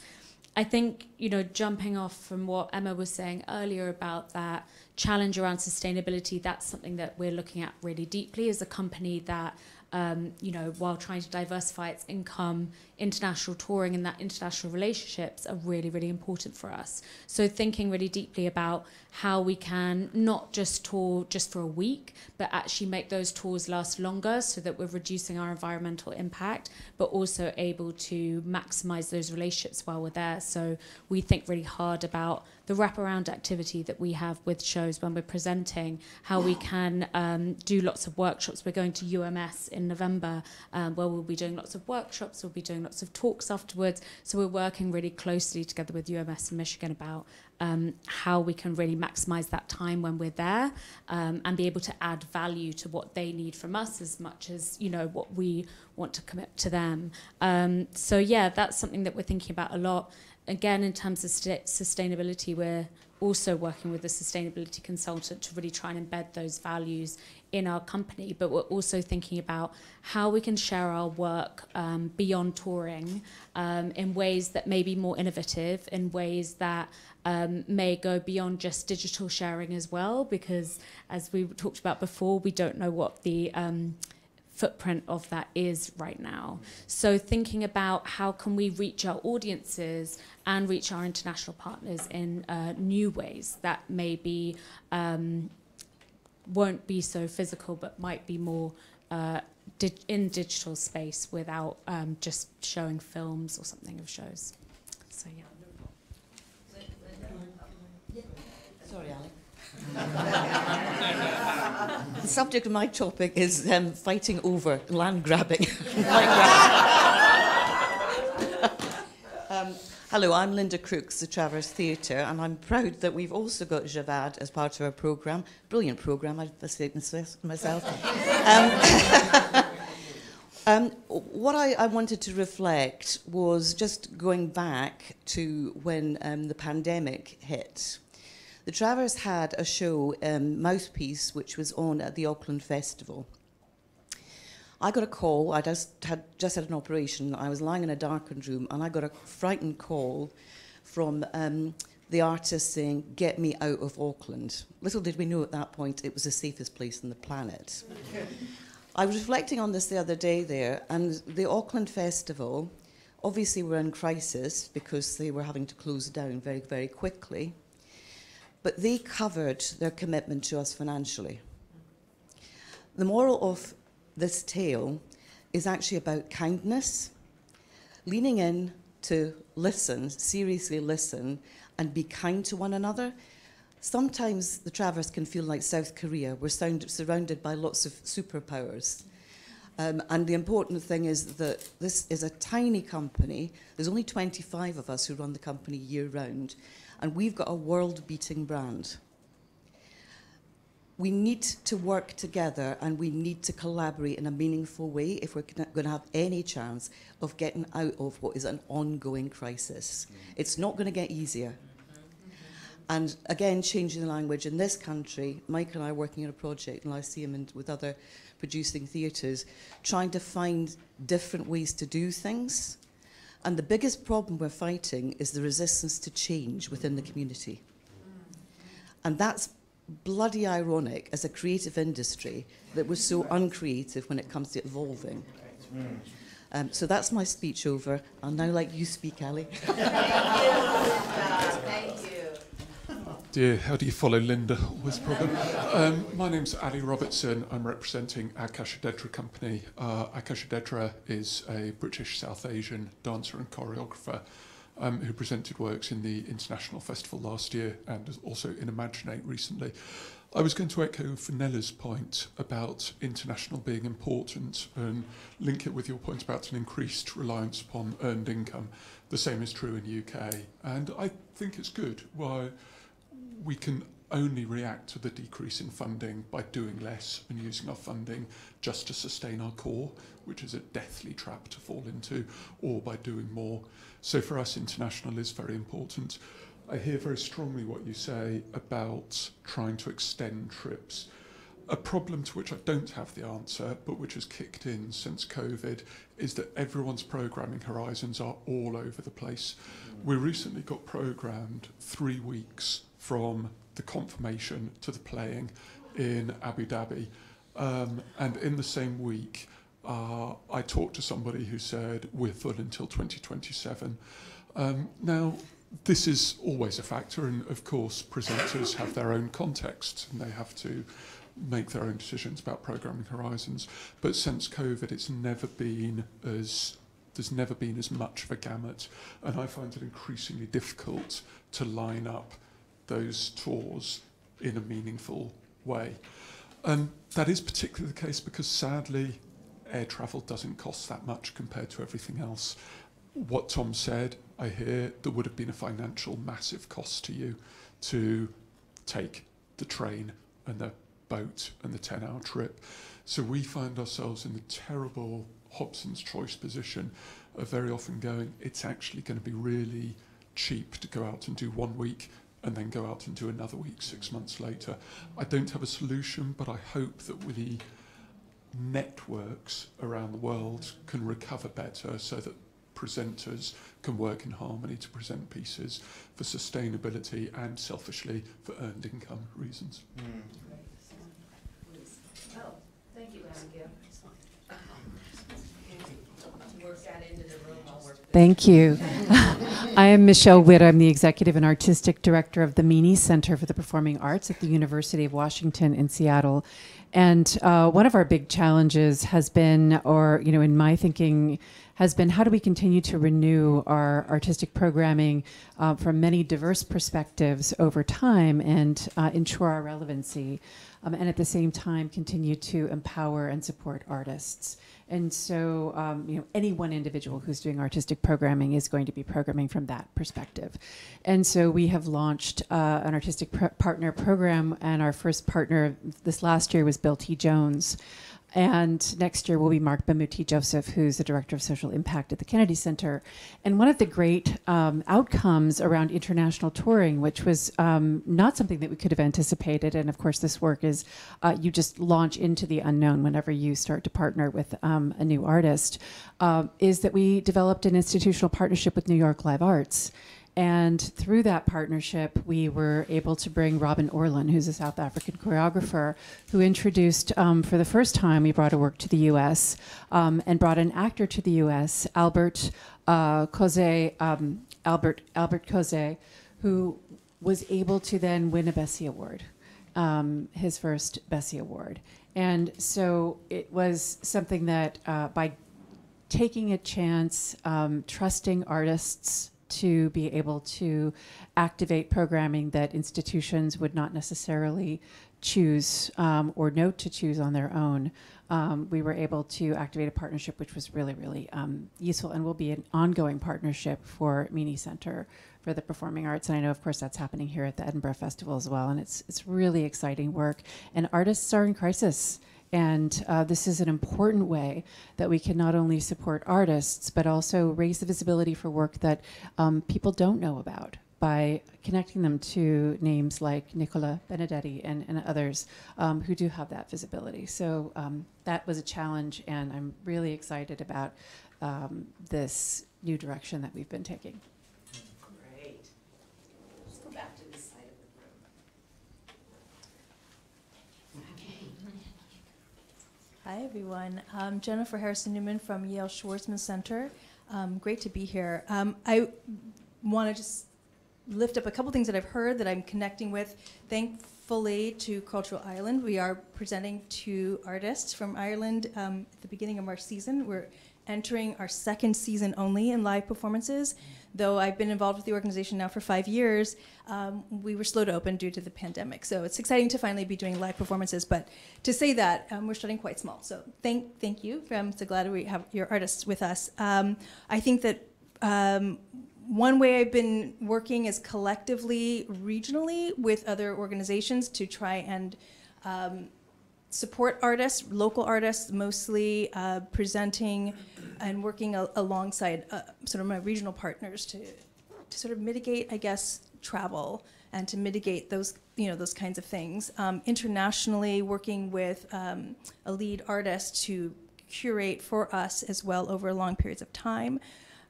I think, you know, jumping off from what Emma was saying earlier about that challenge around sustainability, that's something that we're looking at really deeply as a company that, um, you know, while trying to diversify its income, international touring and that international relationships are really, really important for us. So thinking really deeply about how we can not just tour just for a week, but actually make those tours last longer so that we're reducing our environmental impact, but also able to maximize those relationships while we're there. So we think really hard about the wraparound activity that we have with shows when we're presenting, how we can um, do lots of workshops. We're going to UMS in November, um, where we'll be doing lots of workshops, we'll be doing lots of talks afterwards. So we're working really closely together with UMS in Michigan about um, how we can really maximize that time when we're there um, and be able to add value to what they need from us as much as you know what we want to commit to them. Um, so yeah, that's something that we're thinking about a lot. Again, in terms of sustainability, we're also working with a sustainability consultant to really try and embed those values in our company, but we're also thinking about how we can share our work um, beyond touring um, in ways that may be more innovative, in ways that um, may go beyond just digital sharing as well, because as we talked about before, we don't know what the um, footprint of that is right now. So thinking about how can we reach our audiences and reach our international partners in uh, new ways that maybe um, won't be so physical, but might be more uh, di- in digital space without um, just showing films or something of shows. So yeah. Sorry, Ali. The subject of my topic is um, fighting over land grabbing. um, hello, I'm Linda Crooks, the Traverse Theatre, and I'm proud that we've also got Javaad as part of our programme. Brilliant programme, I've said myself. um, Um, what I, I, wanted to reflect was just going back to when um, the pandemic hit. The Traverse had a show, um, Mouthpiece, which was on at the Auckland Festival. I got a call. I just had just had an operation. I was lying in a darkened room, and I got a frightened call from um, the artist saying, "Get me out of Auckland." Little did we know at that point it was the safest place on the planet. I was reflecting on this the other day there, and the Auckland Festival obviously were in crisis because they were having to close down very, very quickly. But they covered their commitment to us financially. The moral of this tale is actually about kindness, leaning in to listen, seriously listen, and be kind to one another. Sometimes the Traverse can feel like South Korea. We're sound, surrounded by lots of superpowers. Um, and the important thing is that this is a tiny company. There's only 25 of us who run the company year round, and we've got a world beating brand we need to work together and we need to collaborate in a meaningful way if we're going to have any chance of getting out of what is an ongoing crisis. Mm. It's not going to get easier. And again, changing the language in this country, Mike and I are working on a project, in Lyceum and with other producing theatres, trying to find different ways to do things. And the biggest problem we're fighting is the resistance to change within the community. And that's bloody ironic as a creative industry that was so uncreative when it comes to evolving. Um, so that's my speech over. I'll now let you speak, Ali. Dear, how do you follow Linda? Always problem. Um, my name's Ali Robertson. I'm representing Aakash Odedra Company. Uh, Aakash Odedra is a British South Asian dancer and choreographer um, who presented works in the International Festival last year and also in Imaginate recently. I was going to echo Fenella's point about international being important and link it with your point about an increased reliance upon earned income. The same is true in UK. And I think it's good why we can only react to the decrease in funding by doing less and using our funding just to sustain our core, which is a deathly trap to fall into, or by doing more. So for us, international is very important. I hear very strongly what you say about trying to extend trips. A problem to which I don't have the answer, but which has kicked in since COVID, is that everyone's programming horizons are all over the place. Mm. We recently got programmed three weeks from the confirmation to the playing in Abu Dhabi. Um, and in the same week, uh, I talked to somebody who said we're full until 2027. Um, now, this is always a factor, and of course, presenters have their own context and they have to make their own decisions about programming horizons. But since COVID, it's never been as there's never been as much of a gamut, and I find it increasingly difficult to line up those tours in a meaningful way. And that is particularly the case because sadly, air travel doesn't cost that much compared to everything else. What Tom said, I hear there would have been a financial massive cost to you to take the train and the boat and the 10 hour trip. So we find ourselves in the terrible Hobson's choice position of very often going, it's actually going to be really cheap to go out and do one week and then go out and do another week six months later. I don't have a solution, but I hope that with the networks around the world can recover better so that presenters can work in harmony to present pieces for sustainability and selfishly for earned income reasons. Mm. Thank you, Abigail. Work that into the room. Thank you. I am Michelle Witt. I'm the executive and artistic director of the Meany Center for the Performing Arts at the University of Washington in Seattle. And uh, one of our big challenges has been, or, you know, in my thinking, has been how do we continue to renew our artistic programming uh, from many diverse perspectives over time and uh, ensure our relevancy, um, and at the same time continue to empower and support artists. And so, um, you know, any one individual who's doing artistic programming is going to be programming from that perspective. And so we have launched uh, an artistic pr partner program, and our first partner this last year was Bill T. Jones. And next year will be Marc Bamuthi Joseph, who's the Director of Social Impact at the Kennedy Center. And one of the great um, outcomes around international touring, which was um, not something that we could have anticipated, and of course, this work is uh, you just launch into the unknown whenever you start to partner with um, a new artist, uh, is that we developed an institutional partnership with New York Live Arts. And through that partnership, we were able to bring Robyn Orlin, who's a South African choreographer, who introduced, um, for the first time, we brought a work to the US um, and brought an actor to the US, Albert uh, Khoza, um, Albert, Albert Khoza, who was able to then win a Bessie Award, um, his first Bessie Award. And so it was something that uh, by taking a chance, um, trusting artists to be able to activate programming that institutions would not necessarily choose um, or note to choose on their own. Um, we were able to activate a partnership which was really, really um, useful and will be an ongoing partnership for Meany Center for the Performing Arts. And I know, of course, that's happening here at the Edinburgh Festival as well. And it's, it's really exciting work. And artists are in crisis. And uh, this is an important way that we can not only support artists, but also raise the visibility for work that um, people don't know about by connecting them to names like Nicola Benedetti and, and others um, who do have that visibility. So um, that was a challenge, and I'm really excited about um, this new direction that we've been taking. Great. Let's go back to this side of the room. Hi, everyone. Um, Jennifer Harrison Newman from Yale Schwarzman Center. Um, great to be here. Um, I want to just lift up a couple things that I've heard that I'm connecting with. Thankfully, to Cultural Ireland, we are presenting two artists from Ireland um, at the beginning of our season. We're entering our second season only in live performances. Though I've been involved with the organization now for five years, um, we were slow to open due to the pandemic. So it's exciting to finally be doing live performances. But to say that, um, we're starting quite small. So thank, thank you. I'm so glad we have your artists with us. Um, I think that um, one way I've been working is collectively, regionally, with other organizations to try and um, support artists, local artists, mostly uh, presenting and working a- alongside uh, sort of my regional partners to, to sort of mitigate, I guess, travel and to mitigate those, you know, those kinds of things. Um, internationally, working with um, a lead artist to curate for us as well over long periods of time.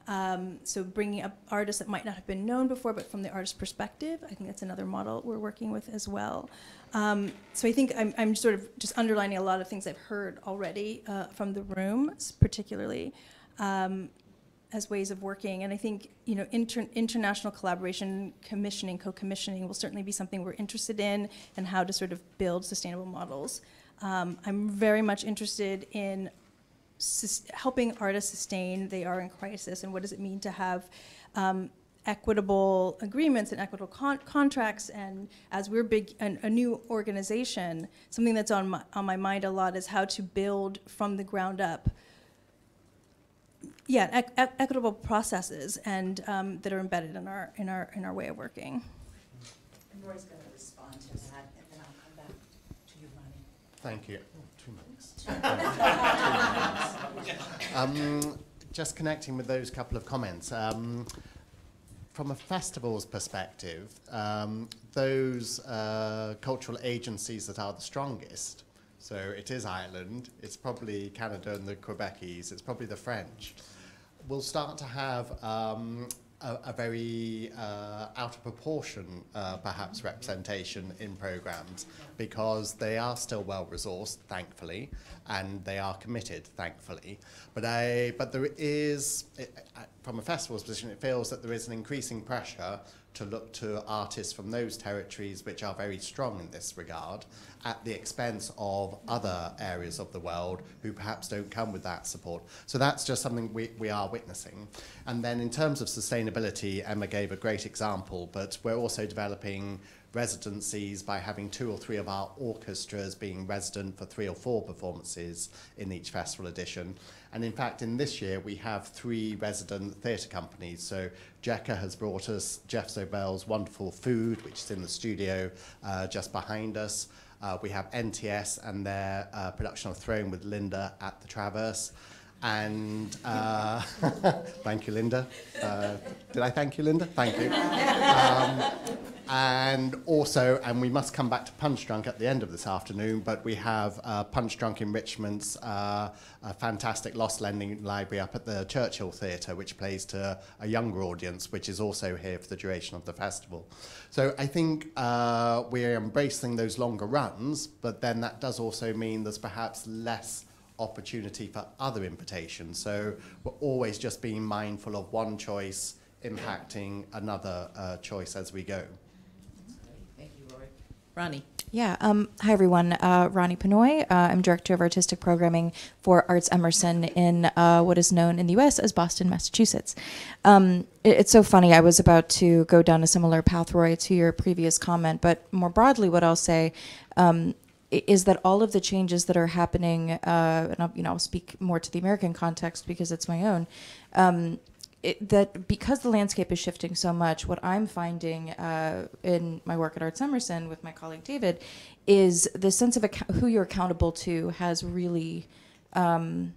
Um, so bringing up artists that might not have been known before, but from the artist's perspective, I think that's another model we're working with as well. Um, so I think I'm, I'm sort of just underlining a lot of things I've heard already uh, from the room, particularly um, as ways of working. And I think you know inter- international collaboration, commissioning, co-commissioning will certainly be something we're interested in, and how to sort of build sustainable models. Um, I'm very much interested in helping artists sustain. They are in crisis, and what does it mean to have um, equitable agreements and equitable con- contracts? And as we're big, an, a new organization, something that's on my, on my mind a lot is how to build from the ground up. Yeah, ec- ec- equitable processes and um, that are embedded in our in our in our way of working. And Roy's going to respond to that, and then I'll come back to you, Ronee. Thank you. Um, just connecting with those couple of comments. Um, from a festival's perspective, um, those uh, cultural agencies that are the strongest, so it is Ireland, it's probably Canada and the Quebecies, it's probably the French, will start to have um, a, a very uh, out of proportion, uh, perhaps, representation in programs because they are still well resourced, thankfully, and they are committed, thankfully. But I, but there is, it, from a festival's position, it feels that there is an increasing pressure to look to artists from those territories which are very strong in this regard at the expense of other areas of the world who perhaps don't come with that support. So that's just something we, we are witnessing. And then in terms of sustainability, Emma gave a great example, but we're also developing residencies by having two or three of our orchestras being resident for three or four performances in each festival edition. And in fact, in this year, we have three resident theatre companies. So Jekka has brought us Geoff Sobelle's wonderful food, which is in the studio uh, just behind us. Uh, we have NTS and their uh, production of Thrown with Linda at the Traverse. And uh, thank you, Linda. Uh, did I thank you, Linda? Thank you. Um, and also, and we must come back to Punchdrunk at the end of this afternoon, but we have uh, Punchdrunk Enrichment's uh, a fantastic Lost Lending Library up at the Church Hill Theatre, which plays to a younger audience, which is also here for the duration of the festival. So I think uh, we're embracing those longer runs, but then that does also mean there's perhaps less opportunity for other invitations. So we're always just being mindful of one choice impacting another uh, choice as we go. Thank you, Rory. Ronee. Yeah. Um, hi, everyone. Uh, Ronee Penoi. Uh, I'm Director of Artistic Programming for Arts Emerson in uh, what is known in the U.S. as Boston, Massachusetts. Um, it, it's so funny. I was about to go down a similar path, Roy, to your previous comment, but more broadly, what I'll say um, i- is that all of the changes that are happening, uh, and I'll, you know, I'll speak more to the American context because it's my own. Um, it, that because the landscape is shifting so much, what I'm finding uh, in my work at Arts Emerson with my colleague David is the sense of who you're accountable to has really um,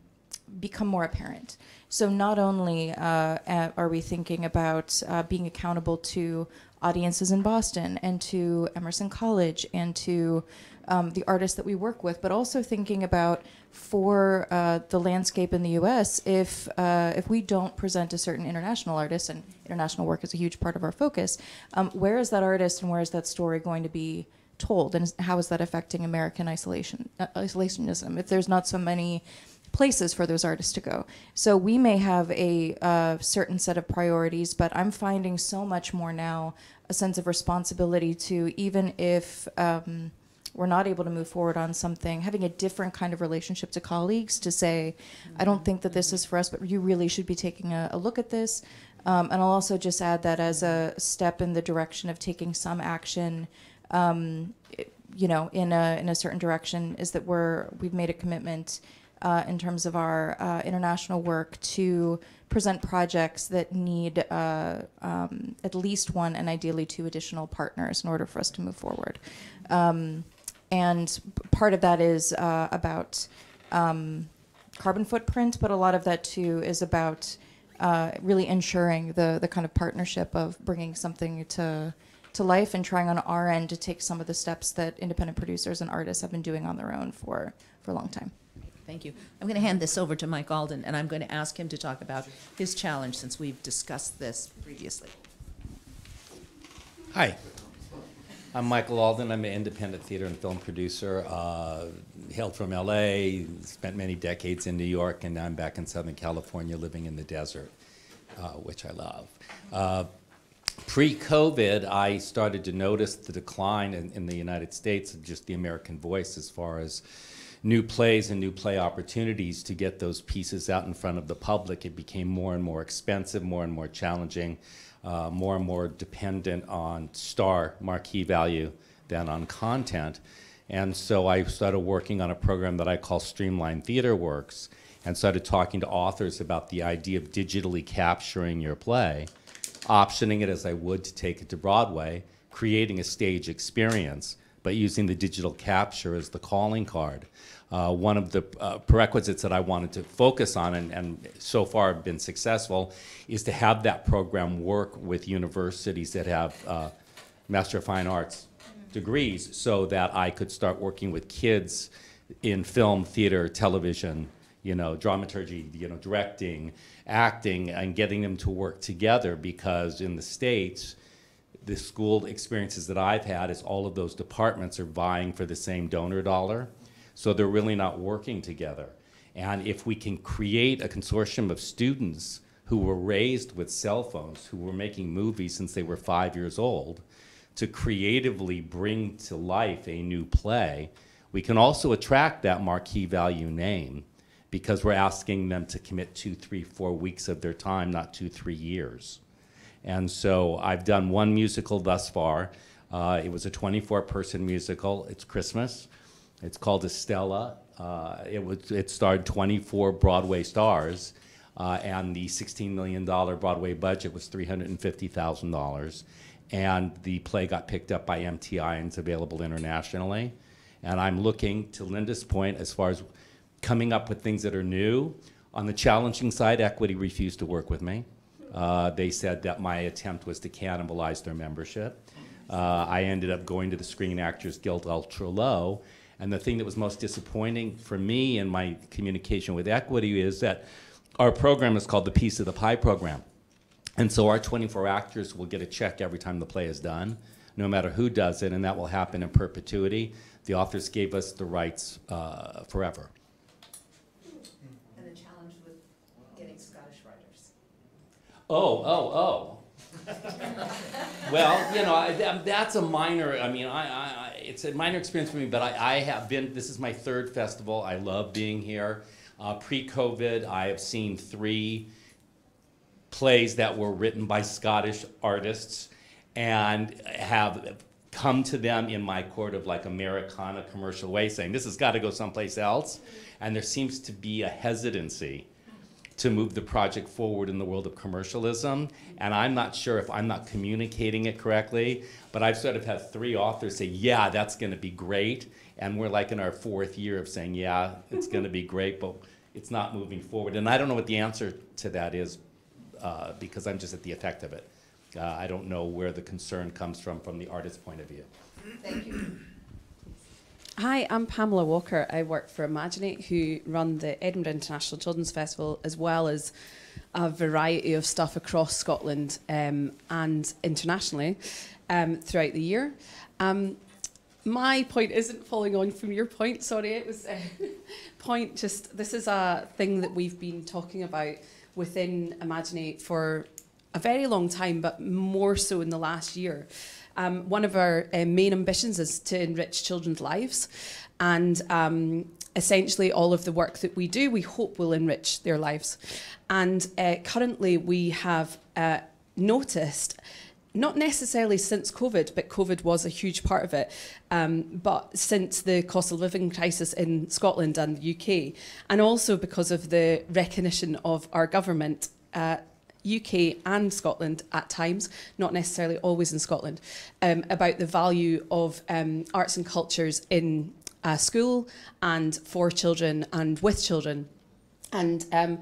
become more apparent. So not only uh, are we thinking about uh, being accountable to audiences in Boston and to Emerson College and to um, the artists that we work with, but also thinking about for uh, the landscape in the U.S. If uh, if we don't present a certain international artist, and international work is a huge part of our focus, um, where is that artist and where is that story going to be told, and how is that affecting American isolation uh, isolationism? If there's not so many places for those artists to go. So we may have a uh, certain set of priorities, but I'm finding so much more now a sense of responsibility to even if um, we're not able to move forward on something, having a different kind of relationship to colleagues to say, I don't think that this is for us, but you really should be taking a, a look at this. Um, and I'll also just add that as a step in the direction of taking some action, um, you know, in a in a certain direction, is that we're we've made a commitment uh, in terms of our uh, international work to present projects that need uh, um, at least one and ideally two additional partners in order for us to move forward. Um, and part of that is uh, about um, carbon footprint, but a lot of that too is about uh, really ensuring the the kind of partnership of bringing something to to life and trying on our end to take some of the steps that independent producers and artists have been doing on their own for for a long time. Thank you. I'm going to hand this over to Mike Alden, and I'm going to ask him to talk about his challenge since we've discussed this previously. Hi, I'm Michael Alden. I'm an independent theater and film producer. Uh, hailed from LA, spent many decades in New York, and now I'm back in Southern California living in the desert, uh, which I love. Uh, Pre COVID, I started to notice the decline in, in the United States of just the American voice as far as new plays and new play opportunities to get those pieces out in front of the public. It became more and more expensive, more and more challenging, uh, more and more dependent on star marquee value than on content. And so I started working on a program that I call Streamline Theater Works and started talking to authors about the idea of digitally capturing your play, optioning it as I would to take it to Broadway, creating a stage experience, but using the digital capture as the calling card. Uh, one of the uh, prerequisites that I wanted to focus on, and, and so far have been successful, is to have that program work with universities that have uh, Master of Fine Arts degrees so that I could start working with kids in film, theater, television, you know, dramaturgy, you know, directing, acting, and getting them to work together because in the States, the school experiences that I've had is all of those departments are vying for the same donor dollar. So they're really not working together. And if we can create a consortium of students who were raised with cell phones, who were making movies since they were five years old, to creatively bring to life a new play, we can also attract that marquee value name because we're asking them to commit two, three, four weeks of their time, not two, three years. And so I've done one musical thus far. Uh, it was a 24 person musical. It's Christmas. It's called Estella. Uh, it, was, it starred 24 Broadway stars, uh, and the $16 million Broadway budget was $350,000. And the play got picked up by MTI and it's available internationally. And I'm looking, to Linda's point, as far as coming up with things that are new. On the challenging side, Equity refused to work with me. Uh, they said that my attempt was to cannibalize their membership. Uh, I ended up going to the Screen Actors Guild Ultra Low. And the thing that was most disappointing for me in my communication with Equity is that our program is called the Piece of the Pie program. And so our 24 actors will get a check every time the play is done, no matter who does it, and that will happen in perpetuity. The authors gave us the rights uh, forever. And the challenge with getting Scottish writers. Oh, oh, oh. well, you know, I, that's a minor. I mean, I, I, it's a minor experience for me, but I, I have been. This is my third festival. I love being here. Uh, pre-COVID, I have seen three plays that were written by Scottish artists, and have come to them in my court of like Americana commercial way, saying this has got to go someplace else, and there seems to be a hesitancy to move the project forward in the world of commercialism. And I'm not sure if I'm not communicating it correctly, but I've sort of had three authors say, yeah, that's going to be great. And we're like in our fourth year of saying, yeah, it's going to be great, but it's not moving forward. And I don't know what the answer to that is uh, because I'm just at the effect of it. Uh, I don't know where the concern comes from from the artist's point of view. Thank you. Hi, I'm Pamela Walker. I work for Imaginate, who run the Edinburgh International Children's Festival, as well as a variety of stuff across Scotland um, and internationally um, throughout the year. Um, my point isn't following on from your point, sorry, it was a point just this is a thing that we've been talking about within Imaginate for a very long time, but more so in the last year. Um, one of our uh, main ambitions is to enrich children's lives, and um, essentially all of the work that we do, we hope will enrich their lives. And uh, currently, we have uh, noticed. Not necessarily since COVID, but COVID was a huge part of it. Um, but since the cost of living crisis in Scotland and the UK, and also because of the recognition of our government uh, UK and Scotland at times, not necessarily always in Scotland, um, about the value of um, arts and cultures in uh, school and for children and with children. And um,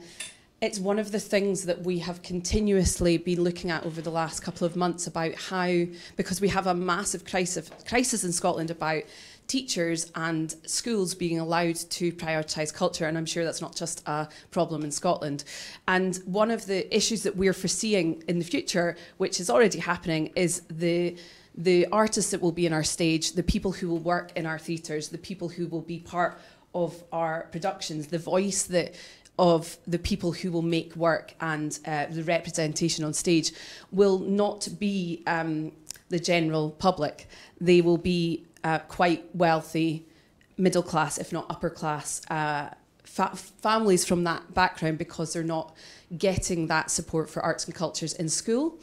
it's one of the things that we have continuously been looking at over the last couple of months about how, because we have a massive crisis, crisis in Scotland about teachers and schools being allowed to prioritise culture, and I'm sure that's not just a problem in Scotland. And one of the issues that we're foreseeing in the future, which is already happening, is the the artists that will be in our stage, the people who will work in our theatres, the people who will be part of our productions, the voice that of the people who will make work and uh, the representation on stage will not be um, the general public. They will be uh, quite wealthy, middle class, if not upper class, uh, fa- families from that background because they're not getting that support for arts and cultures in school.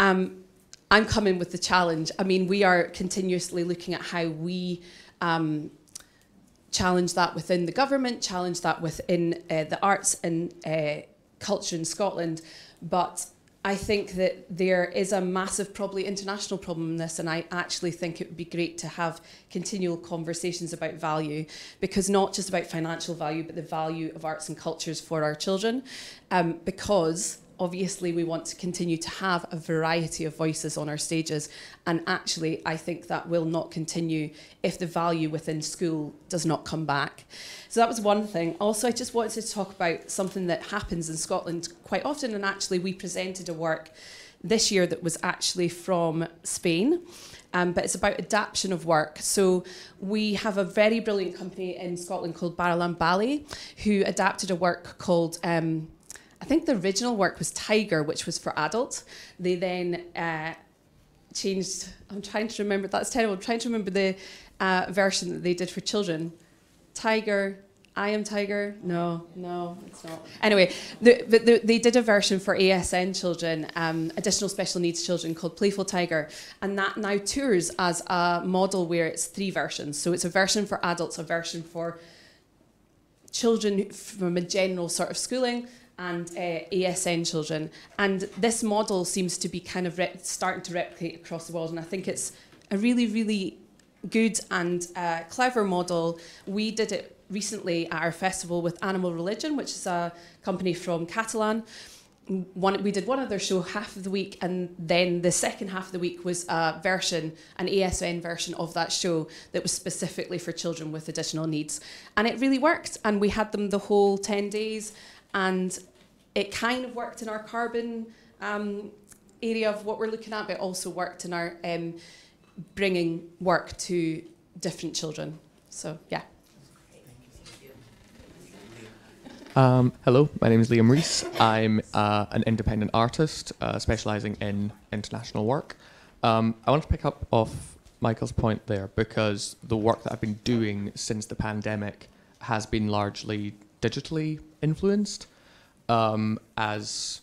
Um, I'm coming with the challenge. I mean, we are continuously looking at how we um, challenge that within the government, challenge that within uh, the arts and uh, culture in Scotland. But I think that there is a massive, probably international problem in this, and I actually think it would be great to have continual conversations about value, because not just about financial value, but the value of arts and cultures for our children, um, because obviously we want to continue to have a variety of voices on our stages and actually I think that will not continue if the value within school does not come back. So that was one thing. Also I just wanted to talk about something that happens in Scotland quite often and actually we presented a work this year that was actually from Spain. Um, but it's about adaptation of work. So we have a very brilliant company in Scotland called Barrowland Ballet who adapted a work called um, think the original work was Tiger, which was for adults. They then uh, changed. I'm trying to remember. That's terrible. I'm trying to remember the uh, version that they did for children. Tiger. I am Tiger. No, no, it's not. Anyway, the, the, the, they did a version for ASN children, um, additional special needs children, called Playful Tiger, and that now tours as a model where it's three versions. So it's a version for adults, a version for children from a general sort of schooling, and uh, ASN children. And this model seems to be kind of starting to replicate across the world. And I think it's a really, really good and uh, clever model. We did it recently at our festival with Animal Religion, which is a company from Catalan. One, we did one other show half of the week, and then the second half of the week was a version, an ASN version of that show that was specifically for children with additional needs. And it really worked, and we had them the whole 10 days, and it kind of worked in our carbon um, area of what we're looking at, but also worked in our um, bringing work to different children. So, yeah. Um, hello, my name is Liam Reese. I'm uh, an independent artist uh, specializing in international work. Um, I want to pick up off Michael's point there because the work that I've been doing since the pandemic has been largely digitally influenced. Um, as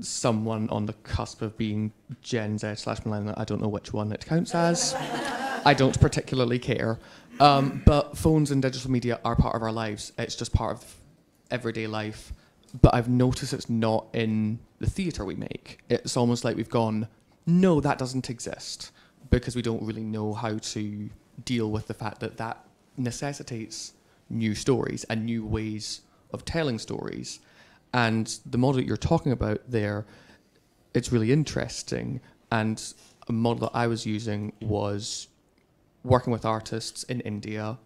someone on the cusp of being Gen Z slash millennial, I don't know which one it counts as. I don't particularly care. Um, but phones and digital media are part of our lives. It's just part of everyday life. But I've noticed it's not in the theatre we make. It's almost like we've gone, no, that doesn't exist, because we don't really know how to deal with the fact that that necessitates new stories and new ways of telling stories. And the model that you're talking about there, it's really interesting. And a model that I was using was working with artists in India.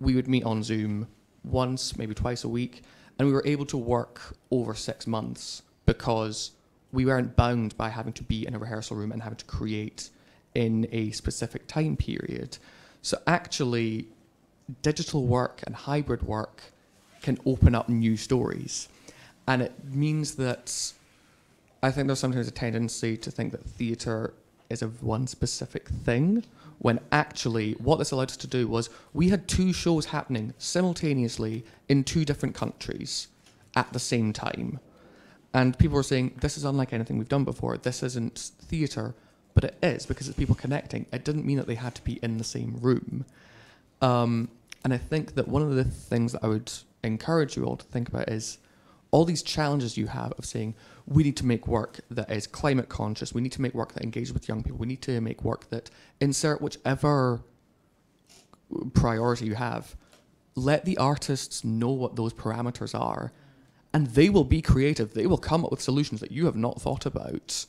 We would meet on Zoom once, maybe twice a week, and we were able to work over six months because we weren't bound by having to be in a rehearsal room and having to create in a specific time period. So actually, digital work and hybrid work can open up new stories. And it means that I think there's sometimes a tendency to think that theatre is a one specific thing, when actually what this allowed us to do was we had two shows happening simultaneously in two different countries at the same time. And people were saying, this is unlike anything we've done before. This isn't theatre, but it is because it's people connecting. It didn't mean that they had to be in the same room. Um, and I think that one of the things that I would encourage you all to think about is all these challenges you have of saying we need to make work that is climate conscious. We need to make work that engages with young people. We need to make work that insert whichever priority you have. Let the artists know what those parameters are and they will be creative. They will come up with solutions that you have not thought about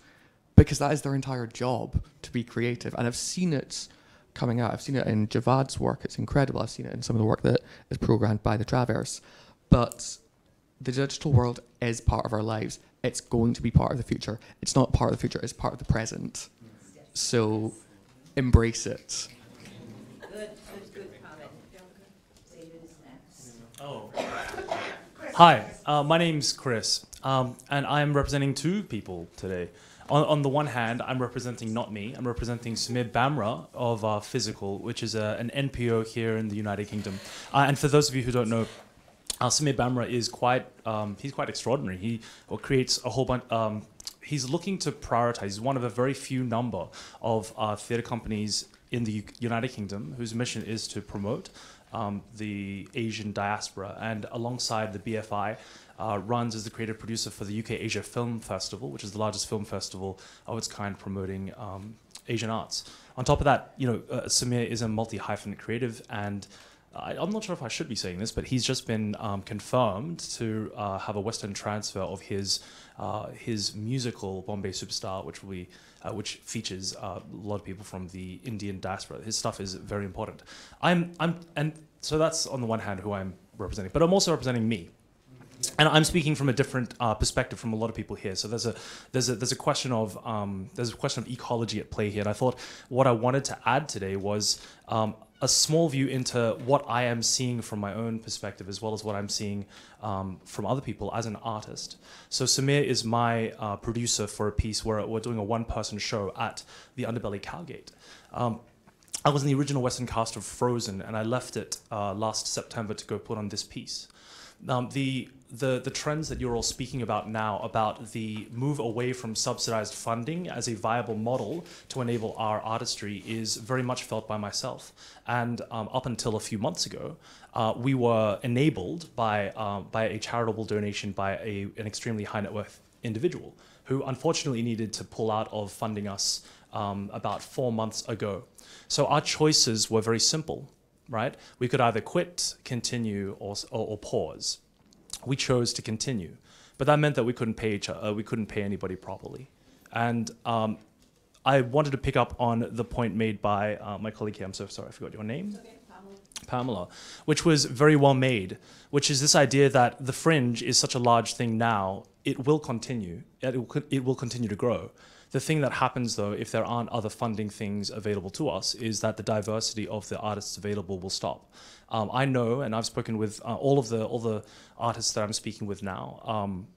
because that is their entire job to be creative. And i've seen it coming out i've seen it in Javaad's work it's incredible i've seen it in some of the work that is programmed by the traverse but the digital world is part of our lives. It's going to be part of the future. It's not part of the future, it's part of the present. So embrace it. Oh. Hi, uh, my name's Chris, um, and I'm representing two people today. On, on, the one hand, I'm representing not me, I'm representing Samir Bhamra of uh, Phizzical, which is a, an NPO here in the United Kingdom. Uh, and for those of you who don't know, uh, Samir Bhamra is quite um, he's quite extraordinary. He creates a whole bunch. Um, he's looking to prioritize. He's one of a very few number of uh, theatre companies in the U- United Kingdom whose mission is to promote um, the Asian diaspora, and alongside the BFI. Uh, runs as the creative producer for the UK Asia Film Festival, which is the largest film festival of its kind promoting um, Asian arts. On top of that, you know, uh, Samir is a multi-hyphenate creative and I, am not sure if I should be saying this, but he's just been um, confirmed to uh, have a West End transfer of his uh, his musical Bombay Superstar, which will be, uh, which features uh, a lot of people from the Indian diaspora. His stuff is very important. I'm I'm and so that's on the one hand who I'm representing, but I'm also representing me. And I'm speaking from a different uh, perspective from a lot of people here. So there's a there's a there's a question of um, there's a question of ecology at play here. And I thought what I wanted to add today was um, a small view into what I am seeing from my own perspective, as well as what I'm seeing um, from other people as an artist. So Samir is my uh, producer for a piece where we're doing a one-person show at the Underbelly Cowgate. Um, I was in the original West End cast of Frozen, and I left it uh, last September to go put on this piece. Um, the the the trends that you're all speaking about now about the move away from subsidized funding as a viable model to enable our artistry is very much felt by myself. And um, up until a few months ago, uh, we were enabled by uh, by a charitable donation by a, an extremely high net worth individual who unfortunately needed to pull out of funding us um, about four months ago. So our choices were very simple, right? We could either quit, continue, or, or, or pause. We chose to continue, but that meant that we couldn't pay each other, we couldn't pay anybody properly. And um, I wanted to pick up on the point made by uh, my colleague here. I'm so sorry, I forgot your name. Pamela, which was very well made, which is this idea that the fringe is such a large thing now, it will continue, it will, it will continue to grow. The thing that happens, though, if there aren't other funding things available to us, is that the diversity of the artists available will stop. Um, I know, and I've spoken with uh, all of the all the artists that I'm speaking with now. Um,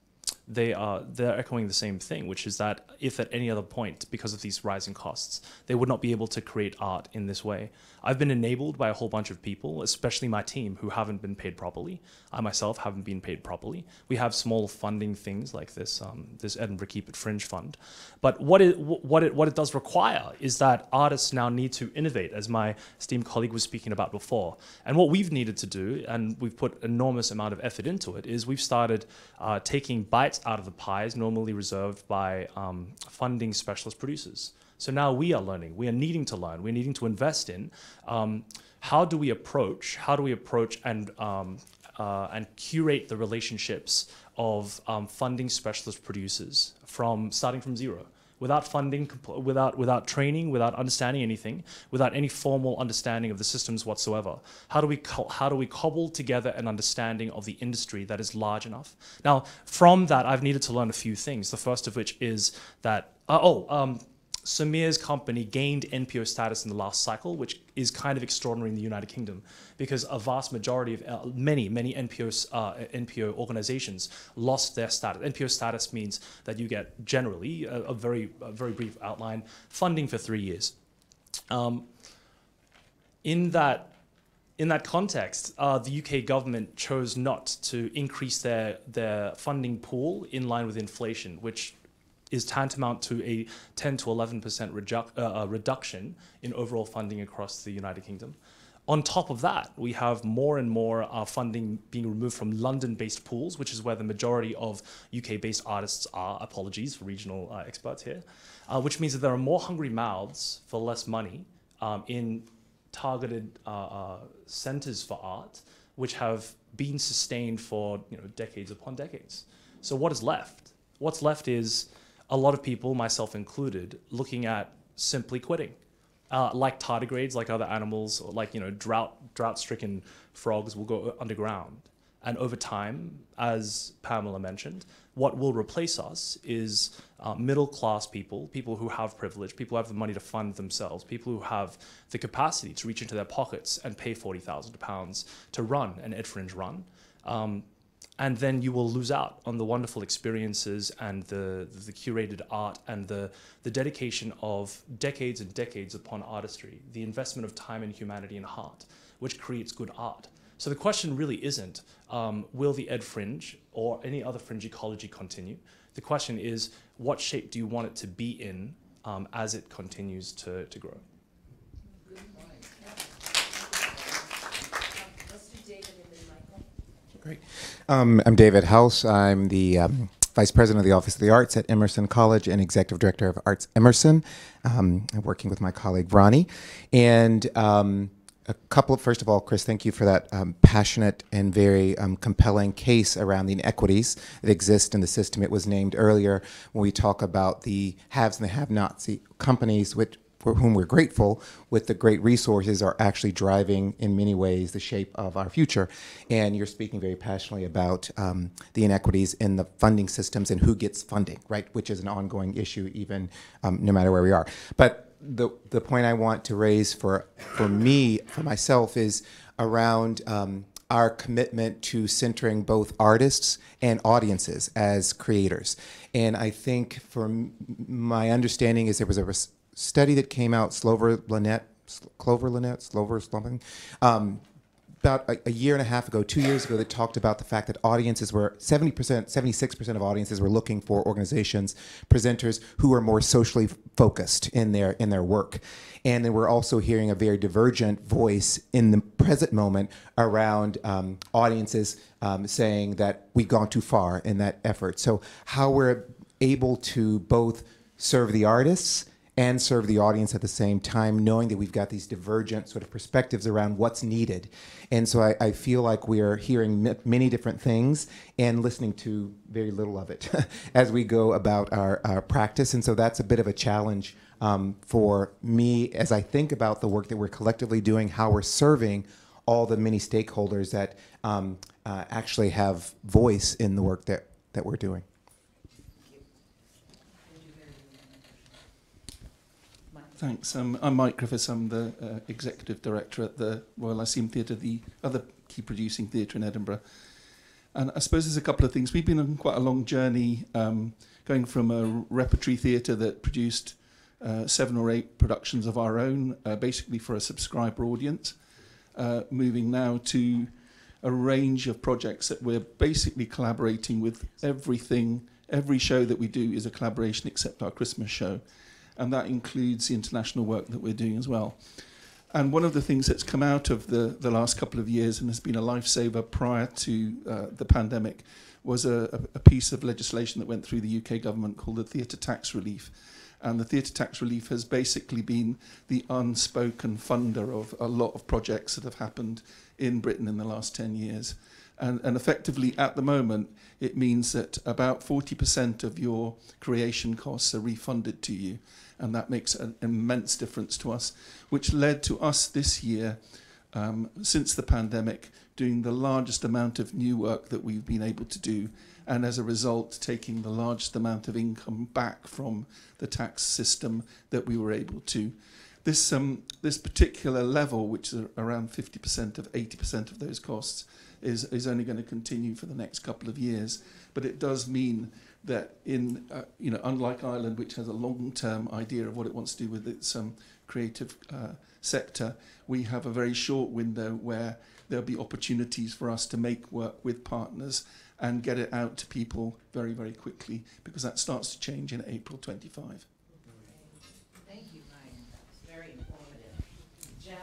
they are they're echoing the same thing, which is that if at any other point, because of these rising costs, they would not be able to create art in this way. I've been enabled by a whole bunch of people, especially my team, who haven't been paid properly. I myself haven't been paid properly. We have small funding things like this um, this Edinburgh Keep It Fringe Fund, but what it what it what it does require is that artists now need to innovate, as my esteemed colleague was speaking about before. And what we've needed to do, and we've put enormous amount of effort into it, is we've started uh, taking bites out of the pies normally reserved by um, funding specialist producers. So now we are learning, we are needing to learn, we're needing to invest in um, how do we approach, how do we approach and, um, uh, and curate the relationships of um, funding specialist producers from starting from zero without funding, without, without training, without understanding anything, without any formal understanding of the systems whatsoever? How do we, how do we cobble together an understanding of the industry that is large enough? Now, from that, I've needed to learn a few things. The first of which is that, uh, oh, um, Samir's company gained NPO status in the last cycle, which is kind of extraordinary in the United Kingdom because a vast majority of uh, many, many NPO, uh, NPO organizations lost their status. NPO status means that you get generally a, a very, a very brief outline funding for three years. Um, in that in that context, uh, the UK government chose not to increase their, their funding pool in line with inflation, which is tantamount to a 10 to 11% redu uh, uh, reduction in overall funding across the United Kingdom. On top of that, we have more and more uh, funding being removed from London-based pools, which is where the majority of UK-based artists are. Apologies for regional uh, experts here. Uh, which means that there are more hungry mouths for less money um, in targeted uh, centers for art, which have been sustained for you know, decades upon decades. So what is left? What's left is a lot of people, myself included, looking at simply quitting. Uh, like tardigrades, like other animals, or like you know drought drought-stricken frogs will go underground. And over time, as Pamela mentioned, what will replace us is uh, middle-class people, people who have privilege, people who have the money to fund themselves, people who have the capacity to reach into their pockets and pay forty thousand pounds to run an EdFringe run. Um, and then you will lose out on the wonderful experiences and the, the curated art and the, the dedication of decades and decades upon artistry, the investment of time and humanity and heart, which creates good art. So the question really isn't, um, will the Ed Fringe or any other fringe ecology continue? The question is, what shape do you want it to be in um, as it continues to, to grow? Great. Um, I'm David Howse. I'm the um, Vice President of the Office of the Arts at Emerson College and Executive Director of Arts Emerson. Um, I'm working with my colleague Ronee. And um, a couple of, first of all, Chris, thank you for that um, passionate and very um, compelling case around the inequities that exist in the system. It was named earlier when we talk about the haves and the have-nots, companies which for whom we're grateful with the great resources are actually driving in many ways the shape of our future. And you're speaking very passionately about um, the inequities in the funding systems and who gets funding, right? Which is an ongoing issue even um, no matter where we are. But the, the point I want to raise for, for me, for myself, is around um, our commitment to centering both artists and audiences as creators. And I think from my understanding is there was a study that came out, Slover Linett, Clover Linett, Slover something, um, about a, a, year and a half ago, two years ago, that talked about the fact that audiences were 70%, 76% of audiences were looking for organizations, presenters who are more socially focused in their in their work. And then we're also hearing a very divergent voice in the present moment around um, audiences um, saying that we've gone too far in that effort. So how we're able to both serve the artists and serve the audience at the same time, knowing that we've got these divergent sort of perspectives around what's needed. And so I, I feel like we are hearing many different things and listening to very little of it as we go about our, our practice. And so that's a bit of a challenge um, for me as I think about the work that we're collectively doing, how we're serving all the many stakeholders that um, uh, actually have voice in the work that, that we're doing. Thanks. Um, I'm Mike Griffiths. I'm the uh, executive director at the Royal Lyceum Theatre, the other key producing theatre in Edinburgh. And I suppose there's a couple of things. We've been on quite a long journey, um, going from a repertory theatre that produced uh, seven or eight productions of our own, uh, basically for a subscriber audience, uh, moving now to a range of projects that we're basically collaborating with everything. Every show that we do is a collaboration except our Christmas show and that includes the international work that we're doing as well. And one of the things that's come out of the, the last couple of years and has been a lifesaver prior to uh, the pandemic was a, a piece of legislation that went through the UK government called the Theatre Tax Relief. And the Theatre Tax Relief has basically been the unspoken funder of a lot of projects that have happened in Britain in the last 10 years. And, and effectively, at the moment, it means that about 40% of your creation costs are refunded to you and that makes an immense difference to us, which led to us this year, um, since the pandemic, doing the largest amount of new work that we've been able to do, and as a result, taking the largest amount of income back from the tax system that we were able to. This, um, this particular level, which is around 50% of 80% of those costs, is, is only going to continue for the next couple of years. But it does mean that in, uh, you know, unlike Ireland, which has a long-term idea of what it wants to do with its um, creative uh, sector, we have a very short window where there'll be opportunities for us to make work with partners and get it out to people very, very quickly because that starts to change in April 25. Thank you, Ryan. That was very informative. Jack?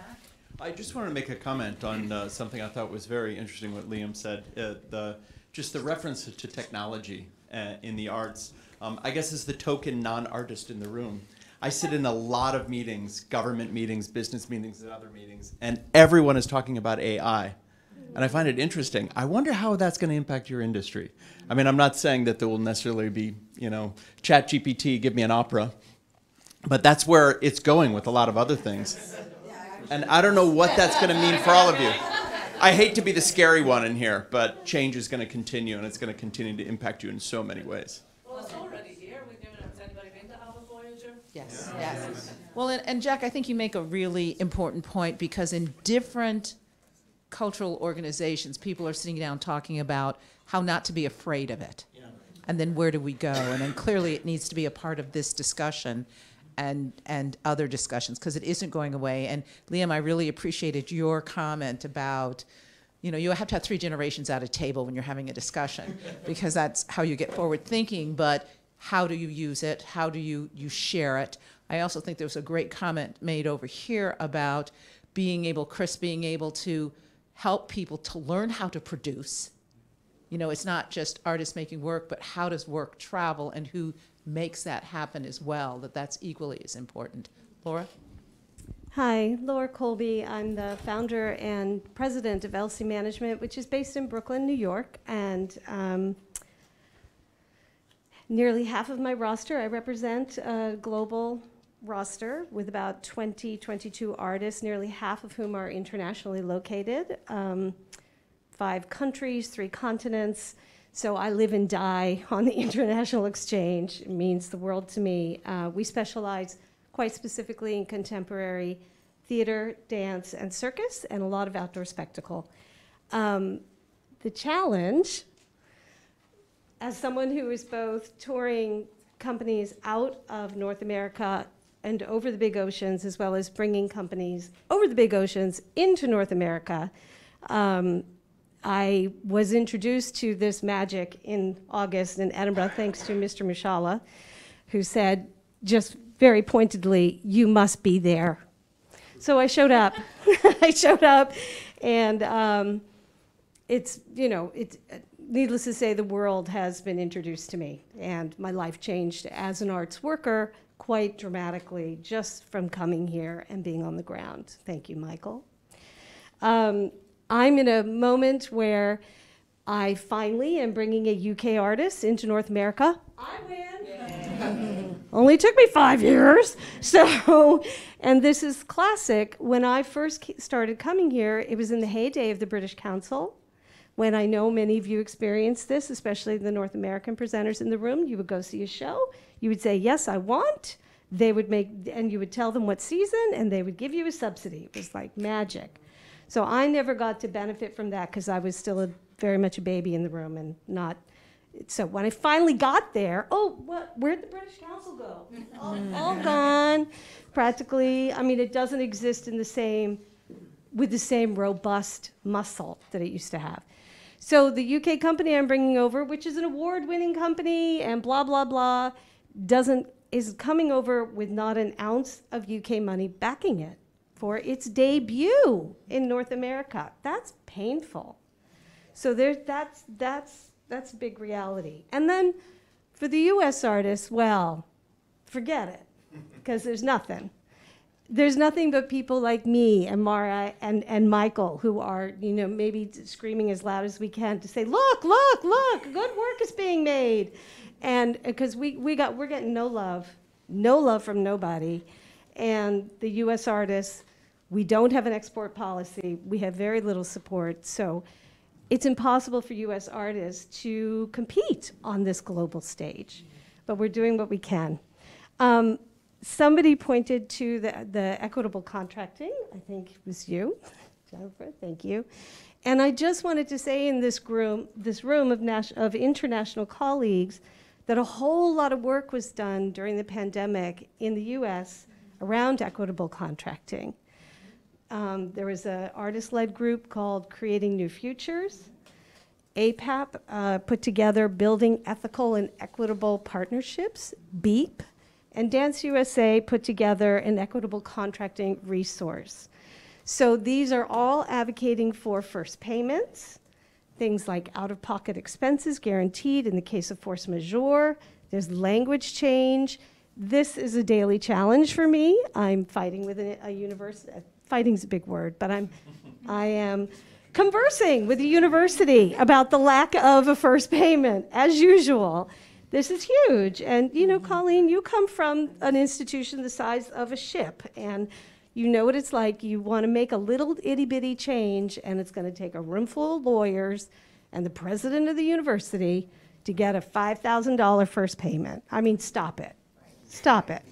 I just want to make a comment on uh, something I thought was very interesting. What Liam said, uh, the just the reference to technology uh, in the arts. Um, I guess as the token non-artist in the room, I sit in a lot of meetings, government meetings, business meetings, and other meetings, and everyone is talking about AI. And I find it interesting. I wonder how that's going to impact your industry. I mean, I'm not saying that there will necessarily be, you know, Chat GPT, give me an opera, but that's where it's going with a lot of other things. And I don't know what that's going to mean for all of you. I hate to be the scary one in here, but change is going to continue, and it's going to continue to impact you in so many ways. Well, it's already here. We've given it. Has anybody been to ABBA Voyage? Yes, yes. Well, and, and Jack, I think you make a really important point because in different cultural organizations, people are sitting down talking about how not to be afraid of it. And then where do we go? And then clearly it needs to be a part of this discussion and and other discussions because it isn't going away. And Liam, I really appreciated your comment about, you know, you have to have three generations at a table when you're having a discussion because that's how you get forward thinking. But how do you use it? How do you you share it? I also think there was a great comment made over here about being able, Chris, being able to help people to learn how to produce. You know, it's not just artists making work, but how does work travel and who makes that happen as well, that that's equally as important. Laura? Hi, Laura Colby. I'm the founder and president of Elsie Management, which is based in Brooklyn, New York. And um, nearly half of my roster, I represent a global roster with about 20, 22 artists, nearly half of whom are internationally located. Um, five countries, three continents. So I live and die on the international exchange. It means the world to me. Uh, we specialize quite specifically in contemporary theater, dance, and circus, and a lot of outdoor spectacle. Um, the challenge, as someone who is both touring companies out of North America and over the big oceans, as well as bringing companies over the big oceans into North America, um, I was introduced to this magic in August in Edinburgh, thanks to Mr. Mushalla, who said just very pointedly, You must be there. So I showed up. I showed up, and um, it's, you know, it's, needless to say, the world has been introduced to me, and my life changed as an arts worker quite dramatically just from coming here and being on the ground. Thank you, Michael. Um, I'm in a moment where I finally am bringing a UK artist into North America. I win. Only took me five years. So, and this is classic. When I first started coming here, it was in the heyday of the British Council. When I know many of you experienced this, especially the North American presenters in the room, you would go see a show, you would say, Yes, I want. They would make, and you would tell them what season, and they would give you a subsidy. It was like magic. So I never got to benefit from that because I was still a, very much a baby in the room and not. So when I finally got there, oh, what, where'd the British Council go? all, all gone, practically. I mean, it doesn't exist in the same, with the same robust muscle that it used to have. So the UK company I'm bringing over, which is an award-winning company and blah blah blah, doesn't is coming over with not an ounce of UK money backing it for its debut in North America. That's painful. So there, that's, that's, that's a big reality. And then for the US artists, well, forget it, because there's nothing. There's nothing but people like me and Mara and, and Michael who are, you know, maybe screaming as loud as we can to say, look, look, look, good work is being made. And uh, because we, we got, we're getting no love, no love from nobody. And the US artists, we don't have an export policy. We have very little support. So it's impossible for US artists to compete on this global stage. But we're doing what we can. Um, somebody pointed to the, the equitable contracting. I think it was you, Jennifer. Thank you. And I just wanted to say in this room, this room of, of international colleagues, that a whole lot of work was done during the pandemic in the US around equitable contracting. Um, there was an artist led group called Creating New Futures. APAP uh, put together Building Ethical and Equitable Partnerships, BEEP, and Dance USA put together an equitable contracting resource. So these are all advocating for first payments, things like out of pocket expenses guaranteed in the case of force majeure. There's language change. This is a daily challenge for me. I'm fighting with a, a university. Fighting's a big word, but I'm, I am conversing with the university about the lack of a first payment, as usual. This is huge. And, you know, Colleen, you come from an institution the size of a ship, and you know what it's like. You want to make a little itty bitty change, and it's going to take a room full of lawyers and the president of the university to get a $5,000 first payment. I mean, stop it. Stop it.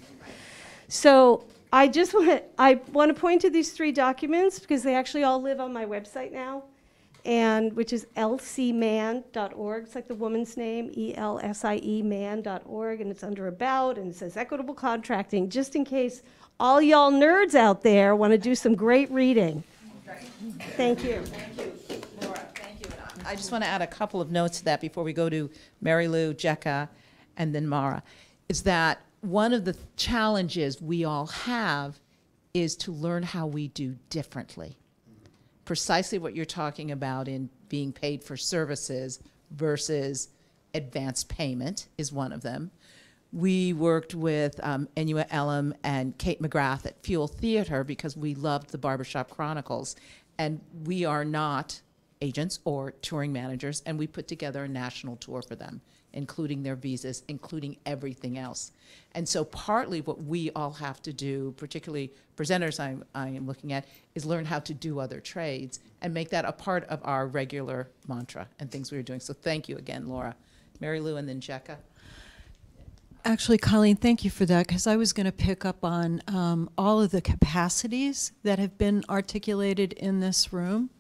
So I just want to, I want to point to these three documents because they actually all live on my website now, and which is elsieman.org. It's like the woman's name, E L S I E man.org, and it's under about and it says equitable contracting, just in case all y'all nerds out there want to do some great reading. Thank you. Thank you, Laura. Thank you. I just want to add a couple of notes to that before we go to Mary Lou, Jecca, and then Mara. Is that one of the challenges we all have is to learn how we do differently. Precisely what you're talking about in being paid for services versus advanced payment is one of them. We worked with um, Inua and Kate McGrath at Fuel Theater because we loved the Barbershop Chronicles. And we are not agents or touring managers, and we put together a national tour for them, including their visas, including everything else. And so, partly what we all have to do, particularly presenters I'm, I am looking at, is learn how to do other trades and make that a part of our regular mantra and things we are doing. So, thank you again, Laura. Mary Lou and then Jecca. Actually, Colleen, thank you for that because I was going to pick up on um, all of the capacities that have been articulated in this room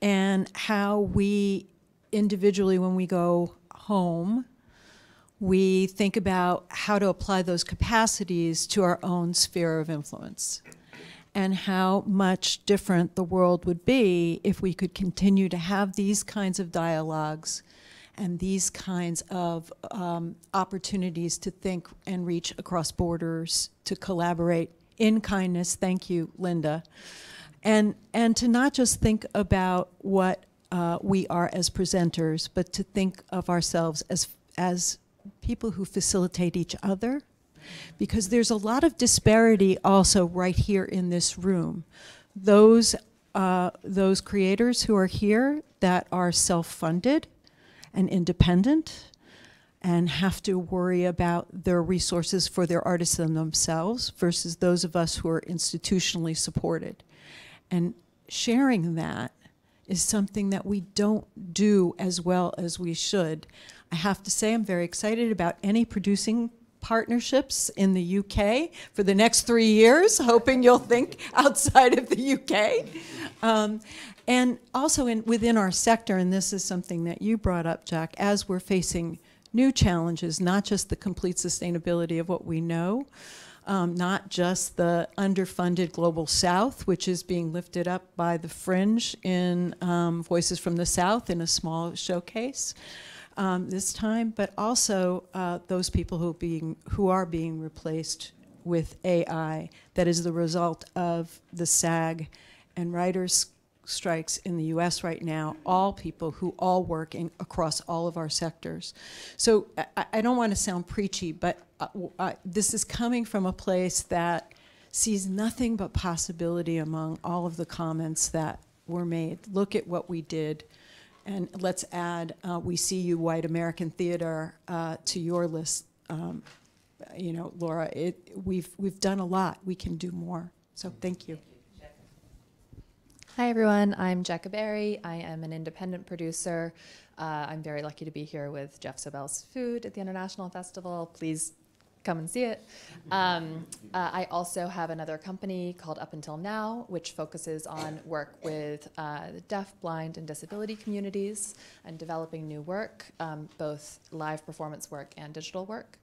and how we individually, when we go home, we think about how to apply those capacities to our own sphere of influence and how much different the world would be if we could continue to have these kinds of dialogues and these kinds of um, opportunities to think and reach across borders, to collaborate in kindness. Thank you, Linda. And, and to not just think about what uh, we are as presenters, but to think of ourselves as as people who facilitate each other, because there's a lot of disparity also right here in this room. Those uh, those creators who are here that are self-funded and independent and have to worry about their resources for their artists and themselves versus those of us who are institutionally supported. And sharing that is something that we don't do as well as we should. I have to say, I'm very excited about any producing partnerships in the UK for the next three years, hoping you'll think outside of the UK. Um, and also in, within our sector, and this is something that you brought up, Jack, as we're facing new challenges, not just the complete sustainability of what we know, um, not just the underfunded global south, which is being lifted up by the fringe in um, Voices from the South in a small showcase um, this time, but also uh, those people who, being, who are being replaced with AI that is the result of the SAG and writers strikes in the US right now, all people who all work in, across all of our sectors. So I, I don't want to sound preachy, but uh, uh, this is coming from a place that sees nothing but possibility among all of the comments that were made. Look at what we did. And let's add uh, We See You White American Theater uh, to your list. Um, you know, Laura, it, we've, we've done a lot. We can do more. So thank you. Hi, everyone. I'm Jecca Barry. I am an independent producer. Uh, I'm very lucky to be here with Geoff Sobelle's Food at the International Festival. Please come and see it. Um, uh, I also have another company called Up Until Now, which focuses on work with uh, the deaf, blind, and disability communities and developing new work, um, both live performance work and digital work.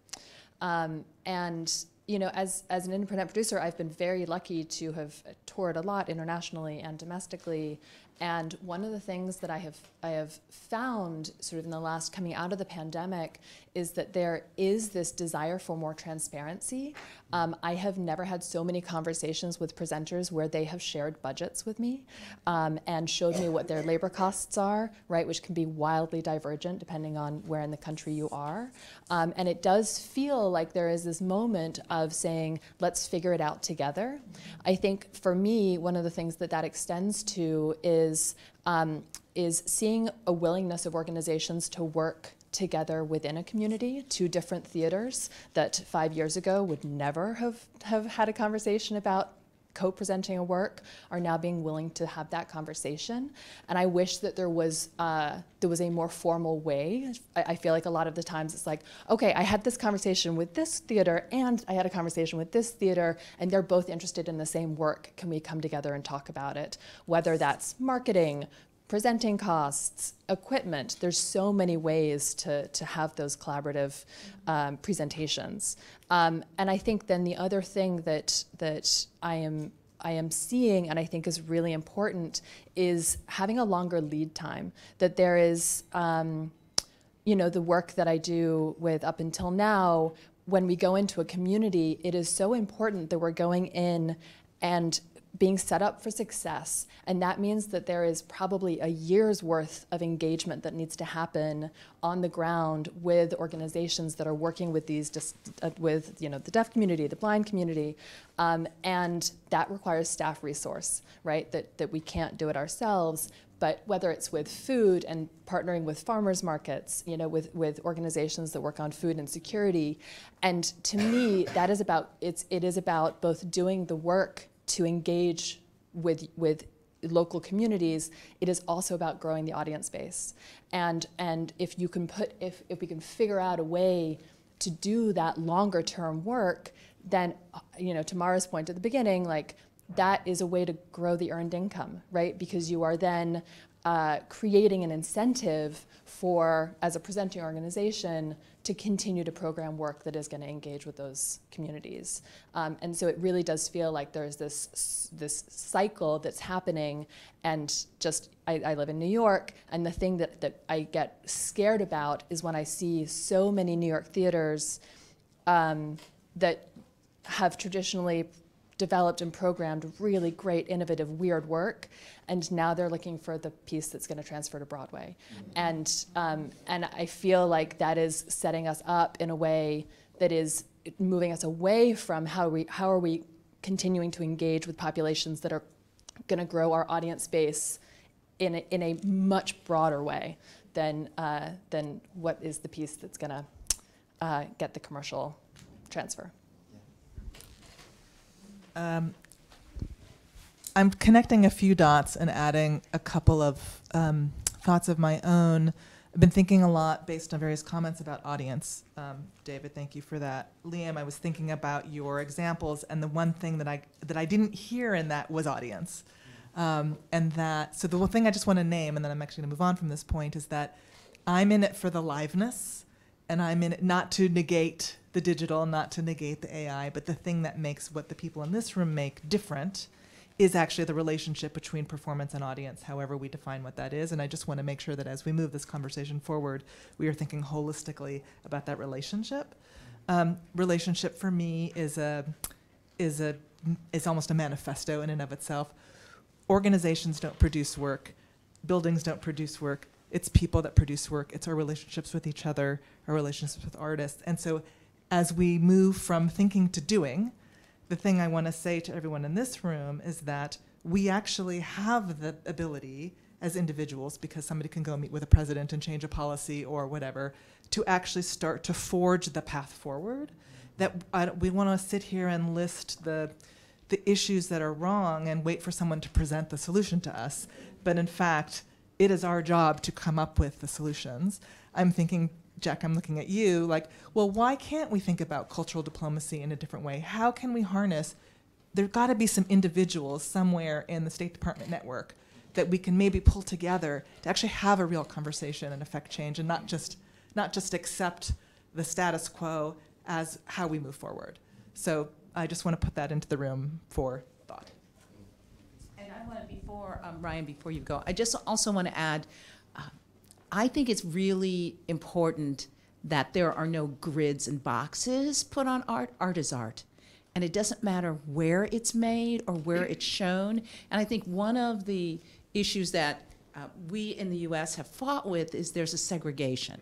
Um, and you know, as, as an independent producer, I've been very lucky to have toured a lot internationally and domestically. And one of the things that I have, I have found sort of in the last coming out of the pandemic is that there is this desire for more transparency. Um, I have never had so many conversations with presenters where they have shared budgets with me um, and showed me what their labor costs are, right, which can be wildly divergent depending on where in the country you are. Um, and it does feel like there is this moment of saying, let's figure it out together. I think for me, one of the things that that extends to is, um, is seeing a willingness of organizations to work together within a community, two different theaters that five years ago would never have, have had a conversation about co-presenting a work are now being willing to have that conversation. And i wish that there was uh, there was a more formal way. I, I, feel like a lot of the times it's like okay i had this conversation with this theater and i had a conversation with this theater and they're both interested in the same work. Can we come together and talk about it? Whether that's marketing presenting costs, equipment. There's so many ways to, to have those collaborative um, presentations. Um, and I think then the other thing that, that I am I am seeing and I think is really important is having a longer lead time. That there is, um, you know, the work that I do with up until now, when we go into a community, it is so important that we're going in and being set up for success. And that means that there is probably a year's worth of engagement that needs to happen on the ground with organizations that are working with these, uh, with you know, the deaf community, the blind community. Um, and that requires staff resource, right? That, that we can't do it ourselves. But whether it's with food and partnering with farmers markets, you know, with, with organizations that work on food and security, and to me, that is about it's it is about both doing the work to engage with, with local communities, it is also about growing the audience base. And, and if you can put, if, if we can figure out a way to do that longer term work, then, you know, to point at the beginning, like that is a way to grow the earned income, right? Because you are then uh, creating an incentive for, as a presenting organization, to continue to program work that is going to engage with those communities. Um, and so it really does feel like there's this, this cycle that's happening and just, I, I live in New York, and the thing that, that I get scared about is when I see so many New York theaters um, that have traditionally developed and programmed really great, innovative, weird work, and now they're looking for the piece that's going to transfer to Broadway, and um, and I feel like that is setting us up in a way that is moving us away from how we how are we continuing to engage with populations that are going to grow our audience base in a, in a much broader way than uh, than what is the piece that's going to uh, get the commercial transfer. Um, I'm connecting a few dots and adding a couple of um, thoughts of my own. I've been thinking a lot based on various comments about audience. Um, David, thank you for that. Liam, I was thinking about your examples, and the one thing that I that I didn't hear in that was audience, um, and that. So the one thing I just want to name, and then I'm actually going to move on from this point, is that I'm in it for the liveness, and I'm in it not to negate the digital, not to negate the AI, but the thing that makes what the people in this room make different is actually the relationship between performance and audience, however we define what that is. And I just want to make sure that as we move this conversation forward, we are thinking holistically about that relationship. Um, relationship for me is a is a is almost a manifesto in and of itself. Organizations don't produce work, buildings don't produce work. It's people that produce work. It's our relationships with each other, our relationships with artists. And so, as we move from thinking to doing, the thing I want to say to everyone in this room is that we actually have the ability as individuals, because somebody can go meet with a president and change a policy or whatever, to actually start to forge the path forward. That I, we want to sit here and list the the issues that are wrong and wait for someone to present the solution to us. But in fact, it is our job to come up with the solutions. I'm thinking Jack, I'm looking at you like, well, why can't we think about cultural diplomacy in a different way? How can we harness? There's got to be some individuals somewhere in the State Department network that we can maybe pull together to actually have a real conversation and affect change, and not just not just accept the status quo as how we move forward. So I just want to put that into the room for thought. And I want to before um, Ryan, before you go, I just also want to add I think it's really important that there are no grids and boxes put on art. Art is art. And it doesn't matter where it's made or where it's shown. And I think one of the issues that uh, we in the US have fought with is there's a segregation.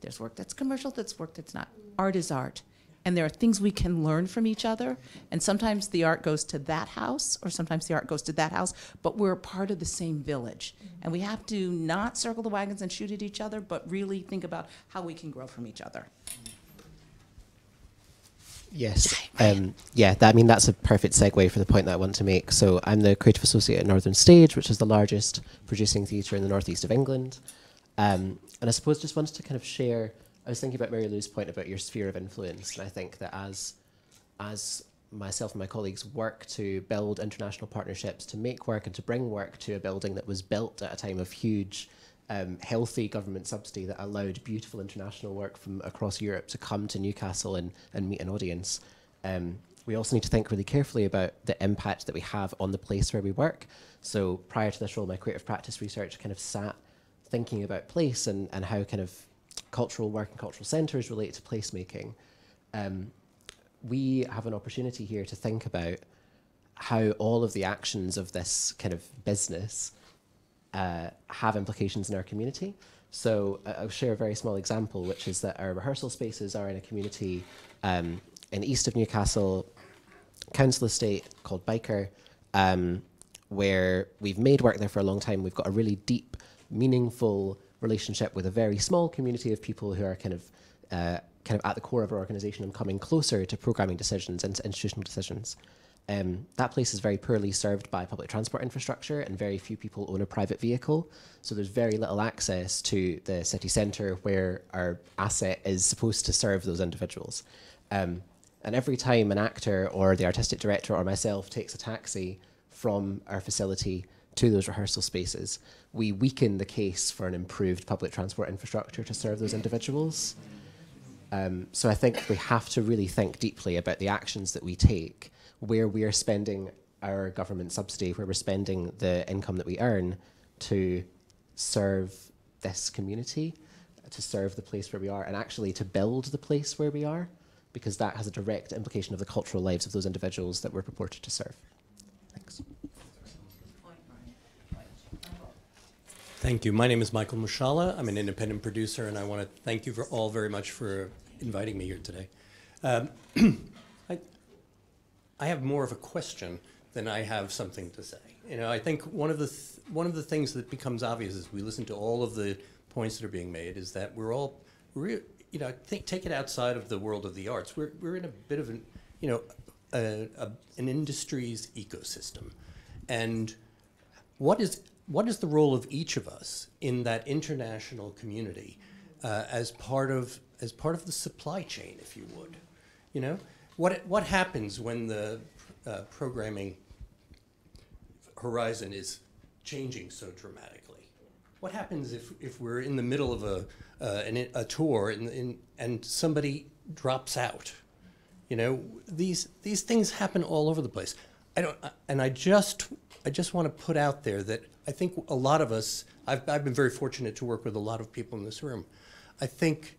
There's work that's commercial, that's work that's not. Art is art and there are things we can learn from each other. And sometimes the art goes to that house, or sometimes the art goes to that house, but we're part of the same village. Mm-hmm. And we have to not circle the wagons and shoot at each other, but really think about how we can grow from each other. Yes. Um, yeah, that, I mean, that's a perfect segue for the point that I want to make. So, I'm the Creative Associate at Northern Stage, which is the largest producing theatre in the northeast of England. Um, and I suppose just wanted to kind of share I was thinking about Mary Lou's point about your sphere of influence, and I think that as as myself and my colleagues work to build international partnerships to make work and to bring work to a building that was built at a time of huge um, healthy government subsidy that allowed beautiful international work from across Europe to come to Newcastle and, and meet an audience. Um, we also need to think really carefully about the impact that we have on the place where we work. So prior to this role, my creative practice research kind of sat thinking about place and, and how kind of cultural work and cultural centres relate to placemaking, um, we have an opportunity here to think about how all of the actions of this kind of business uh, have implications in our community. So uh, I'll share a very small example, which is that our rehearsal spaces are in a community um, in east of Newcastle, council estate called Byker, um, where we've made work there for a long time. We've got a really deep, meaningful relationship with a very small community of people who are kind of uh, kind of at the core of our organization and coming closer to programming decisions and institutional decisions. Um, that place is very poorly served by public transport infrastructure, and very few people own a private vehicle. So there's very little access to the city centre where our asset is supposed to serve those individuals. Um, and every time an actor or the artistic director or myself takes a taxi from our facility to those rehearsal spaces, we weaken the case for an improved public transport infrastructure to serve those individuals. Um, so I think we have to really think deeply about the actions that we take, where we are spending our government subsidy, where we're spending the income that we earn to serve this community, to serve the place where we are, and actually to build the place where we are. because that has a direct implication of the cultural lives of those individuals that we're purported to serve. Thank you. My name is Michael Mushalla. I'm an independent producer, and I want to thank you for all very much for inviting me here today. Um, I, I have more of a question than I have something to say. You know, I think one of the th- one of the things that becomes obvious as we listen to all of the points that are being made is that we're all, re- you know, think, take it outside of the world of the arts. We're we're in a bit of an, you know, a, a, an industry's ecosystem, and what is what is the role of each of us in that international community uh, as part of as part of the supply chain, if you would? You know, what what happens when the uh, programming horizon is changing so dramatically? What happens if, if we're in the middle of a uh, an, a tour and, and and somebody drops out? You know, these these things happen all over the place. I don't, and I just I just want to put out there that I think a lot of us, I've, I've been very fortunate to work with a lot of people in this room. I think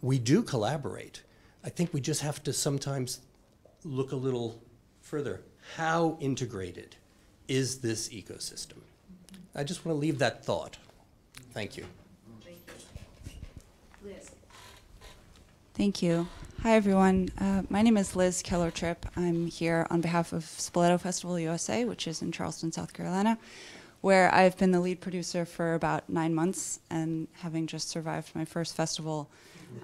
we do collaborate. I think we just have to sometimes look a little further. How integrated is this ecosystem? I just want to leave that thought. Thank you. Thank you. Liz. Thank you. Hi, everyone. Uh, my name is Liz Keller Tripp. I'm here on behalf of Spoleto Festival USA, which is in Charleston, South Carolina, where I've been the lead producer for about nine months and having just survived my first festival,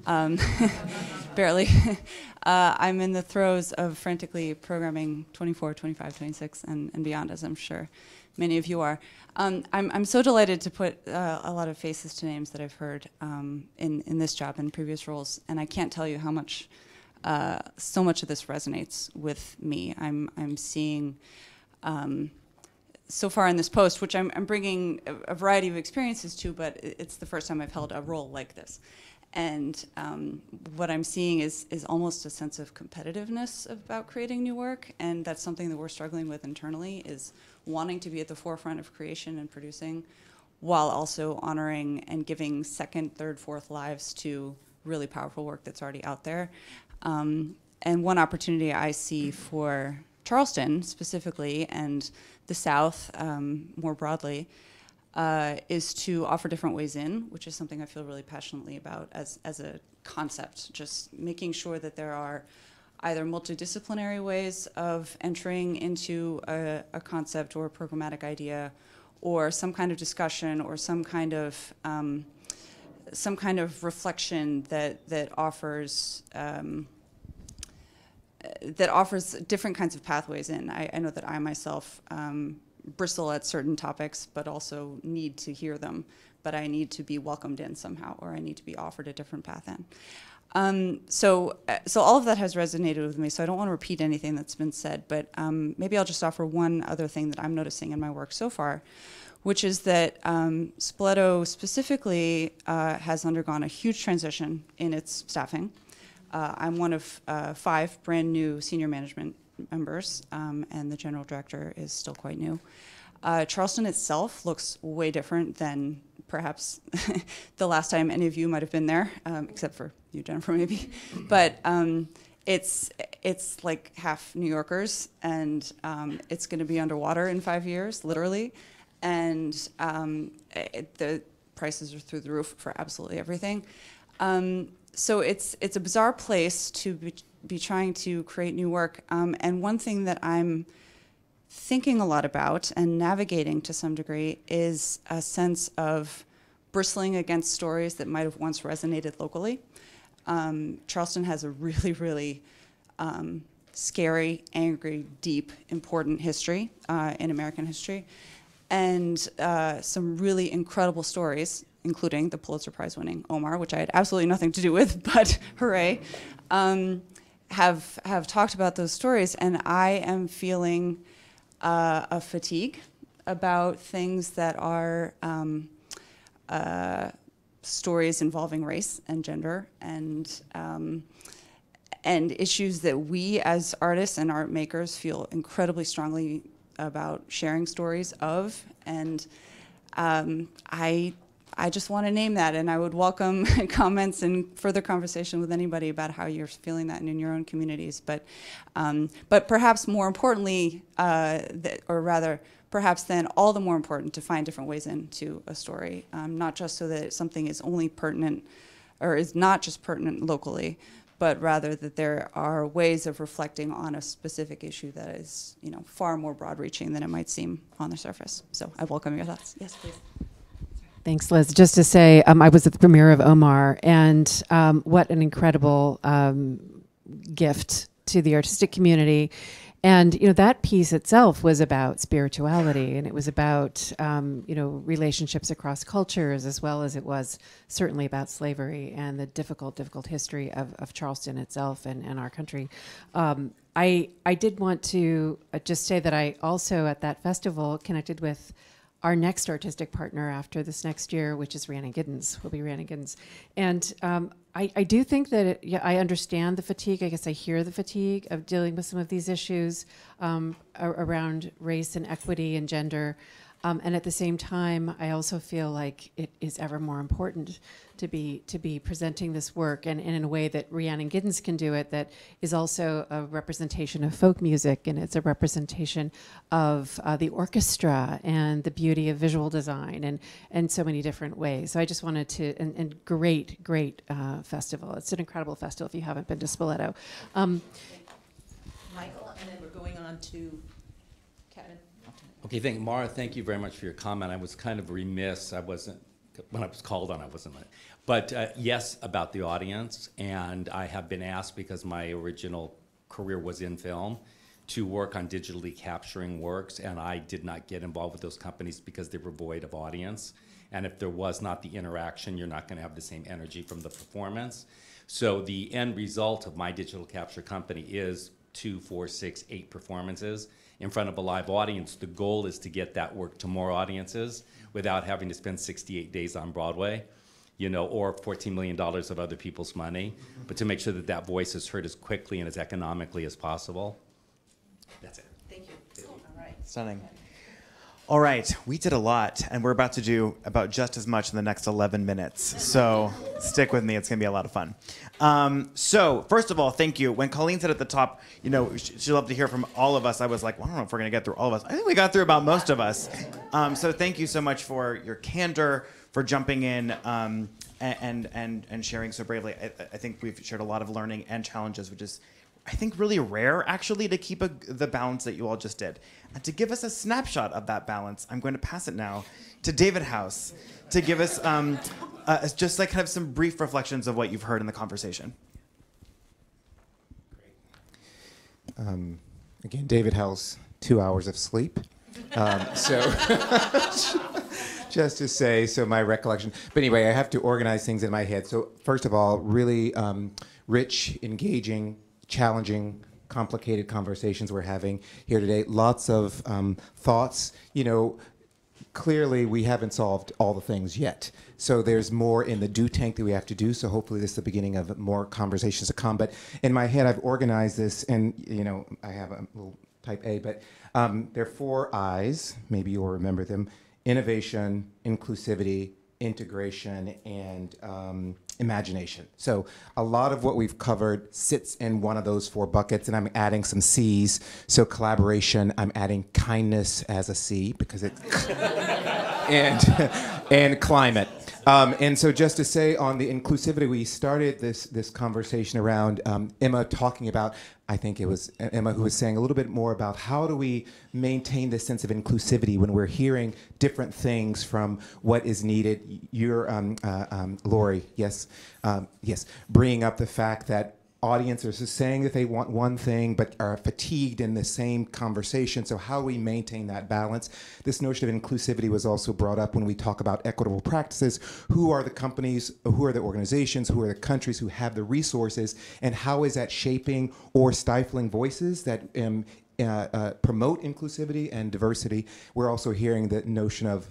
um, barely. uh, I'm in the throes of frantically programming 24, 25, 26, and, and beyond, as I'm sure many of you are. Um, I'm, I'm so delighted to put uh, a lot of faces to names that I've heard um, in, in this job and previous roles, and I can't tell you how much, uh, so much of this resonates with me. I'm, I'm seeing um, so far in this post, which I'm, I'm bringing a, a, variety of experiences to, but it's the first time I've held a role like this. And um, what I'm seeing is, is almost a sense of competitiveness about creating new work, and that's something that we're struggling with internally, is wanting to be at the forefront of creation and producing while also honoring and giving second, third, fourth lives to really powerful work that's already out there. Um, and one opportunity I see for Charleston specifically and the South um, more broadly uh, is to offer different ways in, which is something I feel really passionately about as, as a concept, just making sure that there are either multidisciplinary ways of entering into a, a, concept or a programmatic idea, or some kind of discussion, or some kind of um, some kind of reflection that that offers um, that offers different kinds of pathways in. I, I know that I myself um, bristle at certain topics, but also need to hear them. But I need to be welcomed in somehow, or I need to be offered a different path in. Um, so, uh, so all of that has resonated with me. So I don't want to repeat anything that's been said, but um, maybe I'll just offer one other thing that I'm noticing in my work so far, which is that um, Spoleto specifically uh, has undergone a huge transition in its staffing. Uh, I'm one of uh, five brand new senior management members, um, and the general director is still quite new. Uh, Charleston itself looks way different than perhaps the last time any of you might have been there, um, except for you, Jennifer, maybe. But um, it's it's like half New Yorkers, and um, it's going to be underwater in five years, literally. And um, it, the prices are through the roof for absolutely everything. Um, so it's it's a bizarre place to be, be trying to create new work. Um, and one thing that I'm thinking a lot about and navigating to some degree is a sense of bristling against stories that might have once resonated locally. Um, Charleston has a really, really um, scary, angry, deep, important history uh, in American history, and uh, some really incredible stories, including the Pulitzer Prize winning Omar, which I had absolutely nothing to do with, but hooray, um, have, have talked about those stories, and I am feeling uh, a fatigue about things that are um, uh, stories involving race and gender and um, and issues that we as artists and art makers feel incredibly strongly about sharing stories of. And um, I I just want to name that, and I would welcome comments and further conversation with anybody about how you're feeling that in your own communities. But, um, but perhaps more importantly, uh, or rather, perhaps then all the more important to find different ways into a story, um, not just so that something is only pertinent or is not just pertinent locally, but rather that there are ways of reflecting on a specific issue that is, you know, far more broad-reaching than it might seem on the surface. So I welcome your thoughts. Yes, please. Thanks, Liz. Just to say, um, I was at the premiere of Omar, and um, what an incredible um, gift to the artistic community. And you know that piece itself was about spirituality, and it was about um, you know relationships across cultures, as well as it was certainly about slavery and the difficult, difficult history of, of Charleston itself and, and our country. Um, I I did want to uh, just say that I also at that festival connected with our next artistic partner after this next year, which is Rhiannon Giddens, will be Rhiannon Giddens. And um, I, I, do think that it, yeah, I understand the fatigue. I guess I hear the fatigue of dealing with some of these issues um, around race and equity and gender. Um, and at the same time, I also feel like it is ever more important to be to be presenting this work and, and in a way that Rhiannon Giddens can do it that is also a representation of folk music and it's a representation of uh, the orchestra and the beauty of visual design and and so many different ways. So I just wanted to and, and great great uh, festival. It's an incredible festival if you haven't been to Spoleto. Um, Michael, and then we're going on to Okay, thank Mara. Thank you very much for your comment. I was kind of remiss. I wasn't when I was called on. I wasn't. But uh, yes, about the audience, and I have been asked because my original career was in film to work on digitally capturing works, and I did not get involved with those companies because they were void of audience. And if there was not the interaction, you're not going to have the same energy from the performance. So the end result of my digital capture company is two, four, six, eight performances in front of a live audience. The goal is to get that work to more audiences without having to spend 68 days on Broadway, you know, or $14 million of other people's money, but to make sure that that voice is heard as quickly and as economically as possible. That's it. Thank you. All right. Stunning. All right, we did a lot, and we're about to do about just as much in the next 11 minutes. So stick with me; it's gonna be a lot of fun. Um, so first of all, thank you. When Colleen said at the top, you know, she'd love to hear from all of us. I was like, well, I don't know if we're gonna get through all of us. I think we got through about most of us. Um, so thank you so much for your candor, for jumping in. Um, and and and sharing so bravely. I, I think we've shared a lot of learning and challenges, which is I think really rare actually to keep a, the balance that you all just did. And to give us a snapshot of that balance, I'm going to pass it now to David Howse to give us um, uh, just like kind of some brief reflections of what you've heard in the conversation. Um, again, David Howse, two hours of sleep. Um, so just to say, so my recollection. But anyway, I have to organize things in my head. So first of all, really um, rich, engaging challenging, complicated conversations we're having here today. Lots of um, thoughts. You know, clearly we haven't solved all the things yet. So there's more in the do tank that we have to do. So hopefully this is the beginning of more conversations to come. But in my head, I've organized this, and you know, I have a little type A, but um, there are four I's. Maybe you'll remember them: innovation, inclusivity, integration, and um, imagination. So a lot of what we've covered sits in one of those four buckets, and I'm adding some C's. So collaboration, I'm adding kindness as a C because it's and and climate. Um, and so, just to say on the inclusivity, we started this this conversation around um, Emma talking about. I think it was Emma who was saying a little bit more about how do we maintain this sense of inclusivity when we're hearing different things from what is needed. You're um, uh, um, Lori, yes, um, yes, bringing up the fact that audiences are saying that they want one thing but are fatigued in the same conversation. So how do we maintain that balance? This notion of inclusivity was also brought up when we talk about equitable practices. Who are the companies, who are the organizations, who are the countries who have the resources, and how is that shaping or stifling voices that um, uh, uh, promote inclusivity and diversity? We're also hearing the notion of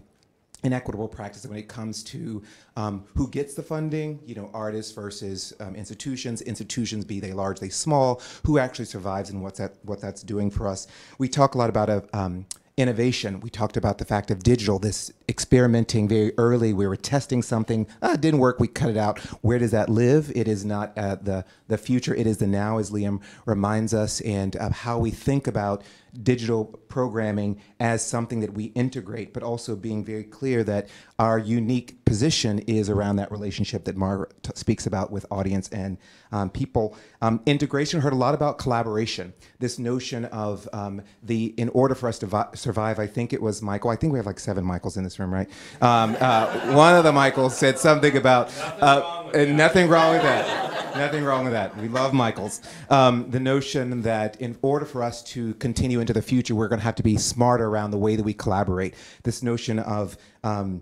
inequitable practice when it comes to um, who gets the funding, you know, artists versus um, institutions, institutions be they large, they small, who actually survives and what's that, what that's doing for us. We talk a lot about a, um, innovation. We talked about the fact of digital, this experimenting very early. We were testing something, ah, it didn't work, we cut it out. Where does that live? It is not uh, the, the future, it is the now, as Liam reminds us, and of how we think about digital programming as something that we integrate, but also being very clear that our unique position is around that relationship that Margaret speaks about with audience and um, people. Um, integration heard a lot about collaboration. This notion of um, the in order for us to vi- survive. I think it was Michael. I think we have like seven Michaels in this room, right? Um, uh, one of the Michaels said something about uh, nothing wrong with that. Nothing wrong with that. We love Michaels. Um, the notion that in order for us to continue into the future, we're going to have to be smarter around the way that we collaborate. This notion of um,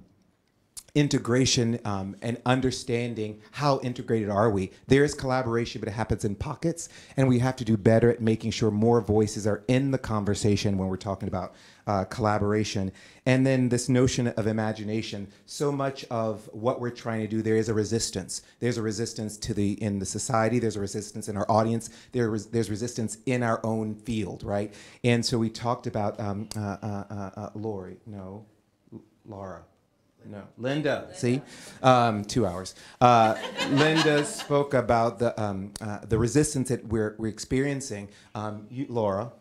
integration um, and understanding how integrated are we. There is collaboration, but it happens in pockets, and we have to do better at making sure more voices are in the conversation when we're talking about uh, collaboration. And then this notion of imagination. So much of what we're trying to do, there is a resistance. There's a resistance to the in the society. There's a resistance in our audience. There is, there's resistance in our own field, right? And so we talked about um, uh, uh, uh, uh Lori, no, Laura. No, Linda. See, um, two hours. Uh, Linda spoke about the um, uh, the resistance that we're we're experiencing. Um, you, Laura.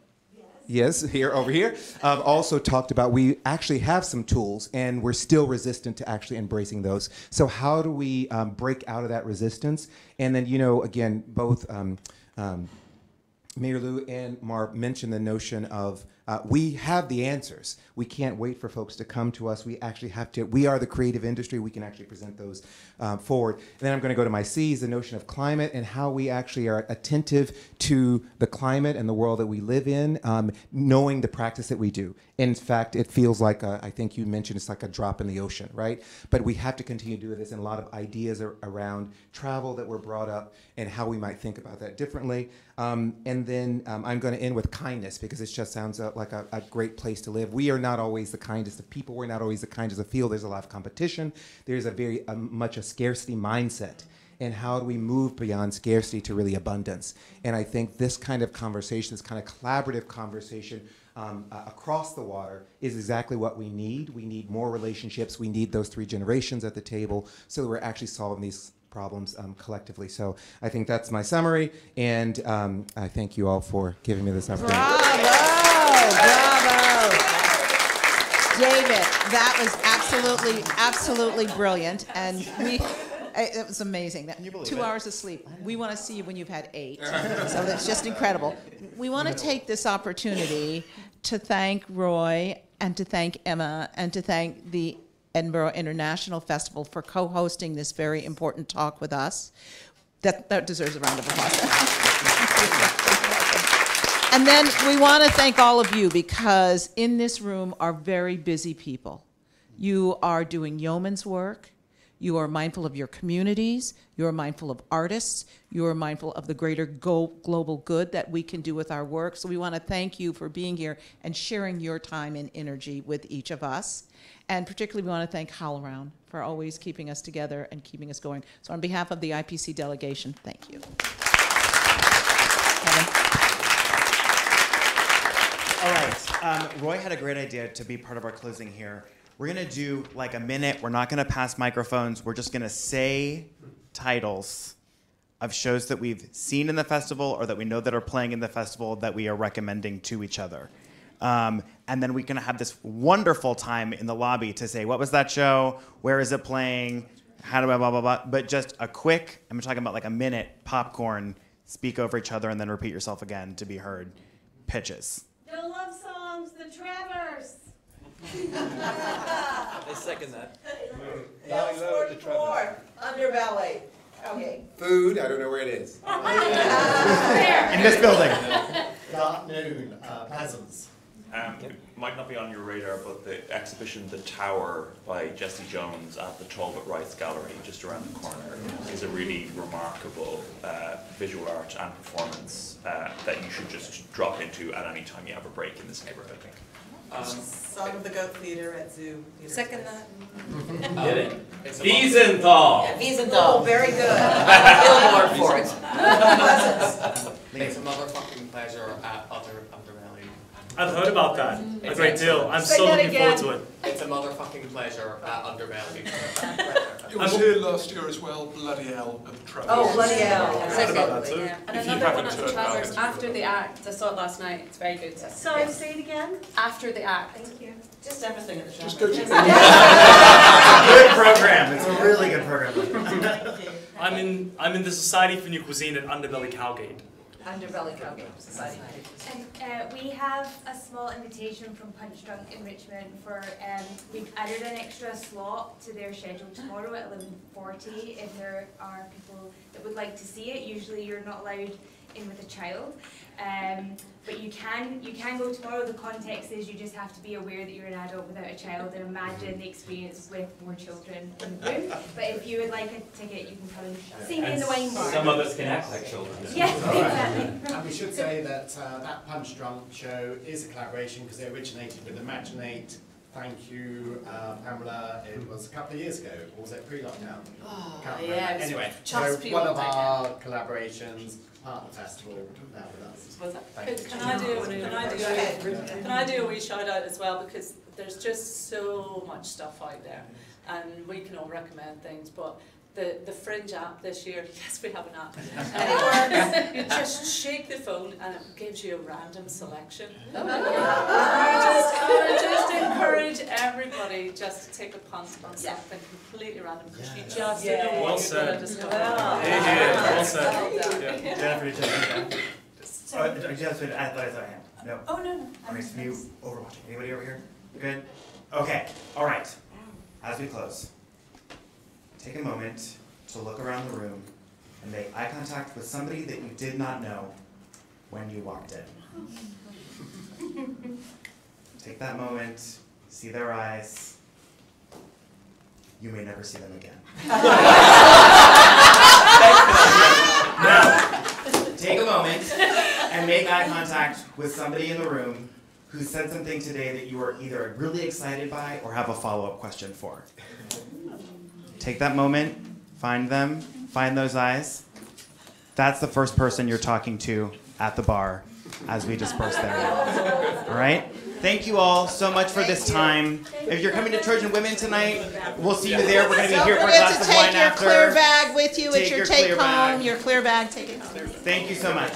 Yes. here over here. Um, also talked about we actually have some tools and we're still resistant to actually embracing those. So how do we um, break out of that resistance? And then you know again both. Um, Mary Lou and Mark mentioned the notion of uh, we have the answers. We can't wait for folks to come to us. We actually have to, we are the creative industry. We can actually present those um, forward. And then I'm going to go to my C's, the notion of climate and how we actually are attentive to the climate and the world that we live in, um, knowing the practice that we do. In fact, it feels like, a, I think you mentioned it's like a drop in the ocean, right? But we have to continue to do this and a lot of ideas are around travel that were brought up and how we might think about that differently. Um, and then um, I'm going to end with kindness because it just sounds uh, like a, a, great place to live. We are not always the kindest of people. We're not always the kindest of field. There's a lot of competition. There's a very um, much a scarcity mindset. And how do we move beyond scarcity to really abundance? And I think this kind of conversation, this kind of collaborative conversation um, uh, across the water is exactly what we need. We need more relationships. We need those three generations at the table so that we're actually solving these problems um, collectively. So I think that's my summary, and um, I thank you all for giving me this opportunity. Bravo! Bravo! David, that was absolutely, absolutely brilliant, and we. It was amazing. That, two it? hours of sleep. We want to see you when you've had eight. so that's just incredible. We want to take this opportunity to thank Roy and to thank Emma and to thank the Edinburgh International Festival for co-hosting this very important talk with us. That, that deserves a round of applause. and then we want to thank all of you because in this room are very busy people. You are doing yeoman's work. You are mindful of your communities. You are mindful of artists. You are mindful of the greater go- global good that we can do with our work. So we want to thank you for being here and sharing your time and energy with each of us. And particularly, we want to thank HowlRound for always keeping us together and keeping us going. So, on behalf of the IPC delegation, thank you. All right. Um, Roy had a great idea to be part of our closing here. We're going to do like a minute. We're not going to pass microphones. We're just going to say titles of shows that we've seen in the festival or that we know that are playing in the festival that we are recommending to each other. Um, and then we can have this wonderful time in the lobby to say, what was that show? Where is it playing? How do I blah, blah, blah. But just a quick, I'm talking about like a minute popcorn, speak over each other, and then repeat yourself again to be heard. Pitches. The love songs, the Traverse. I second that. Bell's 44, Underbelly. Okay. Food, I don't know where it is. In this building. Dark Noon, uh, Peasants. Um, it might not be on your radar, but the exhibition The Tower by Jesse Jones at the Talbot Rice Gallery, just around the corner, is a really remarkable uh, visual art and performance uh, that you should just drop into at any time you have a break in this neighborhood. Um, Song of the Goat Theater at Zoo. Theater Second that. Get it? It's a- Wiesenthal. Yeah, Wiesenthal. Oh, very good. Billboard for it. Pleasance. It's a motherfucking pleasure at Other Underbelly. I've heard about that a It's great deal. I'm Say so looking again. forward to it. It's a motherfucking pleasure, that underbelly. It was here last year as well, bloody hell, at the Traverse. Oh, bloody hell. I've heard about that too. Yeah. And If another one haven't at the Traverse after the act. I saw it last night. It's very good. Sorry, say it again. After the act. Thank you. Just everything at the Traverse. Just go to good program. It's a really good program. I'm in I'm in the Society for New Cuisine at Underbelly Cowgate. Underbelly Cowgate Society. And uh, we have a small invitation from Punchdrunk Enrichment for, um, we've added an extra slot to their schedule tomorrow at eleven forty. If there are people that would like to see it, usually you're not allowed in with a child. Um, but you can, you can go tomorrow. The context is you just have to be aware that you're an adult without a child and imagine the experience with more children in the room. But if you would like a ticket, you can come and see me in the wine bar. Some of us can act like children. Yes, All right. exactly. And we should say that uh, that Punchdrunk show is a collaboration because they originated with Imaginate. Thank you, uh, Pamela. It was a couple of years ago, or was it pre-lockdown? Oh, Can't yeah, remember. it was Anyway, just so one of our collaborations, part of the festival, now with us. Was that- Thank Can you. I do, can I do, can I do a wee shout out as well, because there's just so much stuff out there, and we can all recommend things, but the, the Fringe app this year, yes, we have an app, and it works, you just shake the phone and it gives you a random selection. Oh, yeah. Just, just encourage everybody just to take a punt on something completely random, because you just don't know Well what you're gonna discover. Hey, hey, well said. Well done. Yeah. Jennifer, did you Oh, I just, I thought I saw a hand. No. Oh, no, no. Okay, so you overwatching. Anybody over here? Good? Okay, all right. As we close, take a moment to look around the room and make eye contact with somebody that you did not know when you walked in. Take that moment, see their eyes. You may never see them again. now, take a moment and make eye contact with somebody in the room who said something today that you are either really excited by or have a follow-up question for take that moment, find them, find those eyes. That's the first person you're talking to at the bar as we disperse there. All right? Thank you all so much for this time. If you're coming to Trojan Women tonight, we'll see you there. We're going to be here for a glass of wine after. Take your clear bag with you. It's your take home. Your clear bag. Take it home. Thank you so much.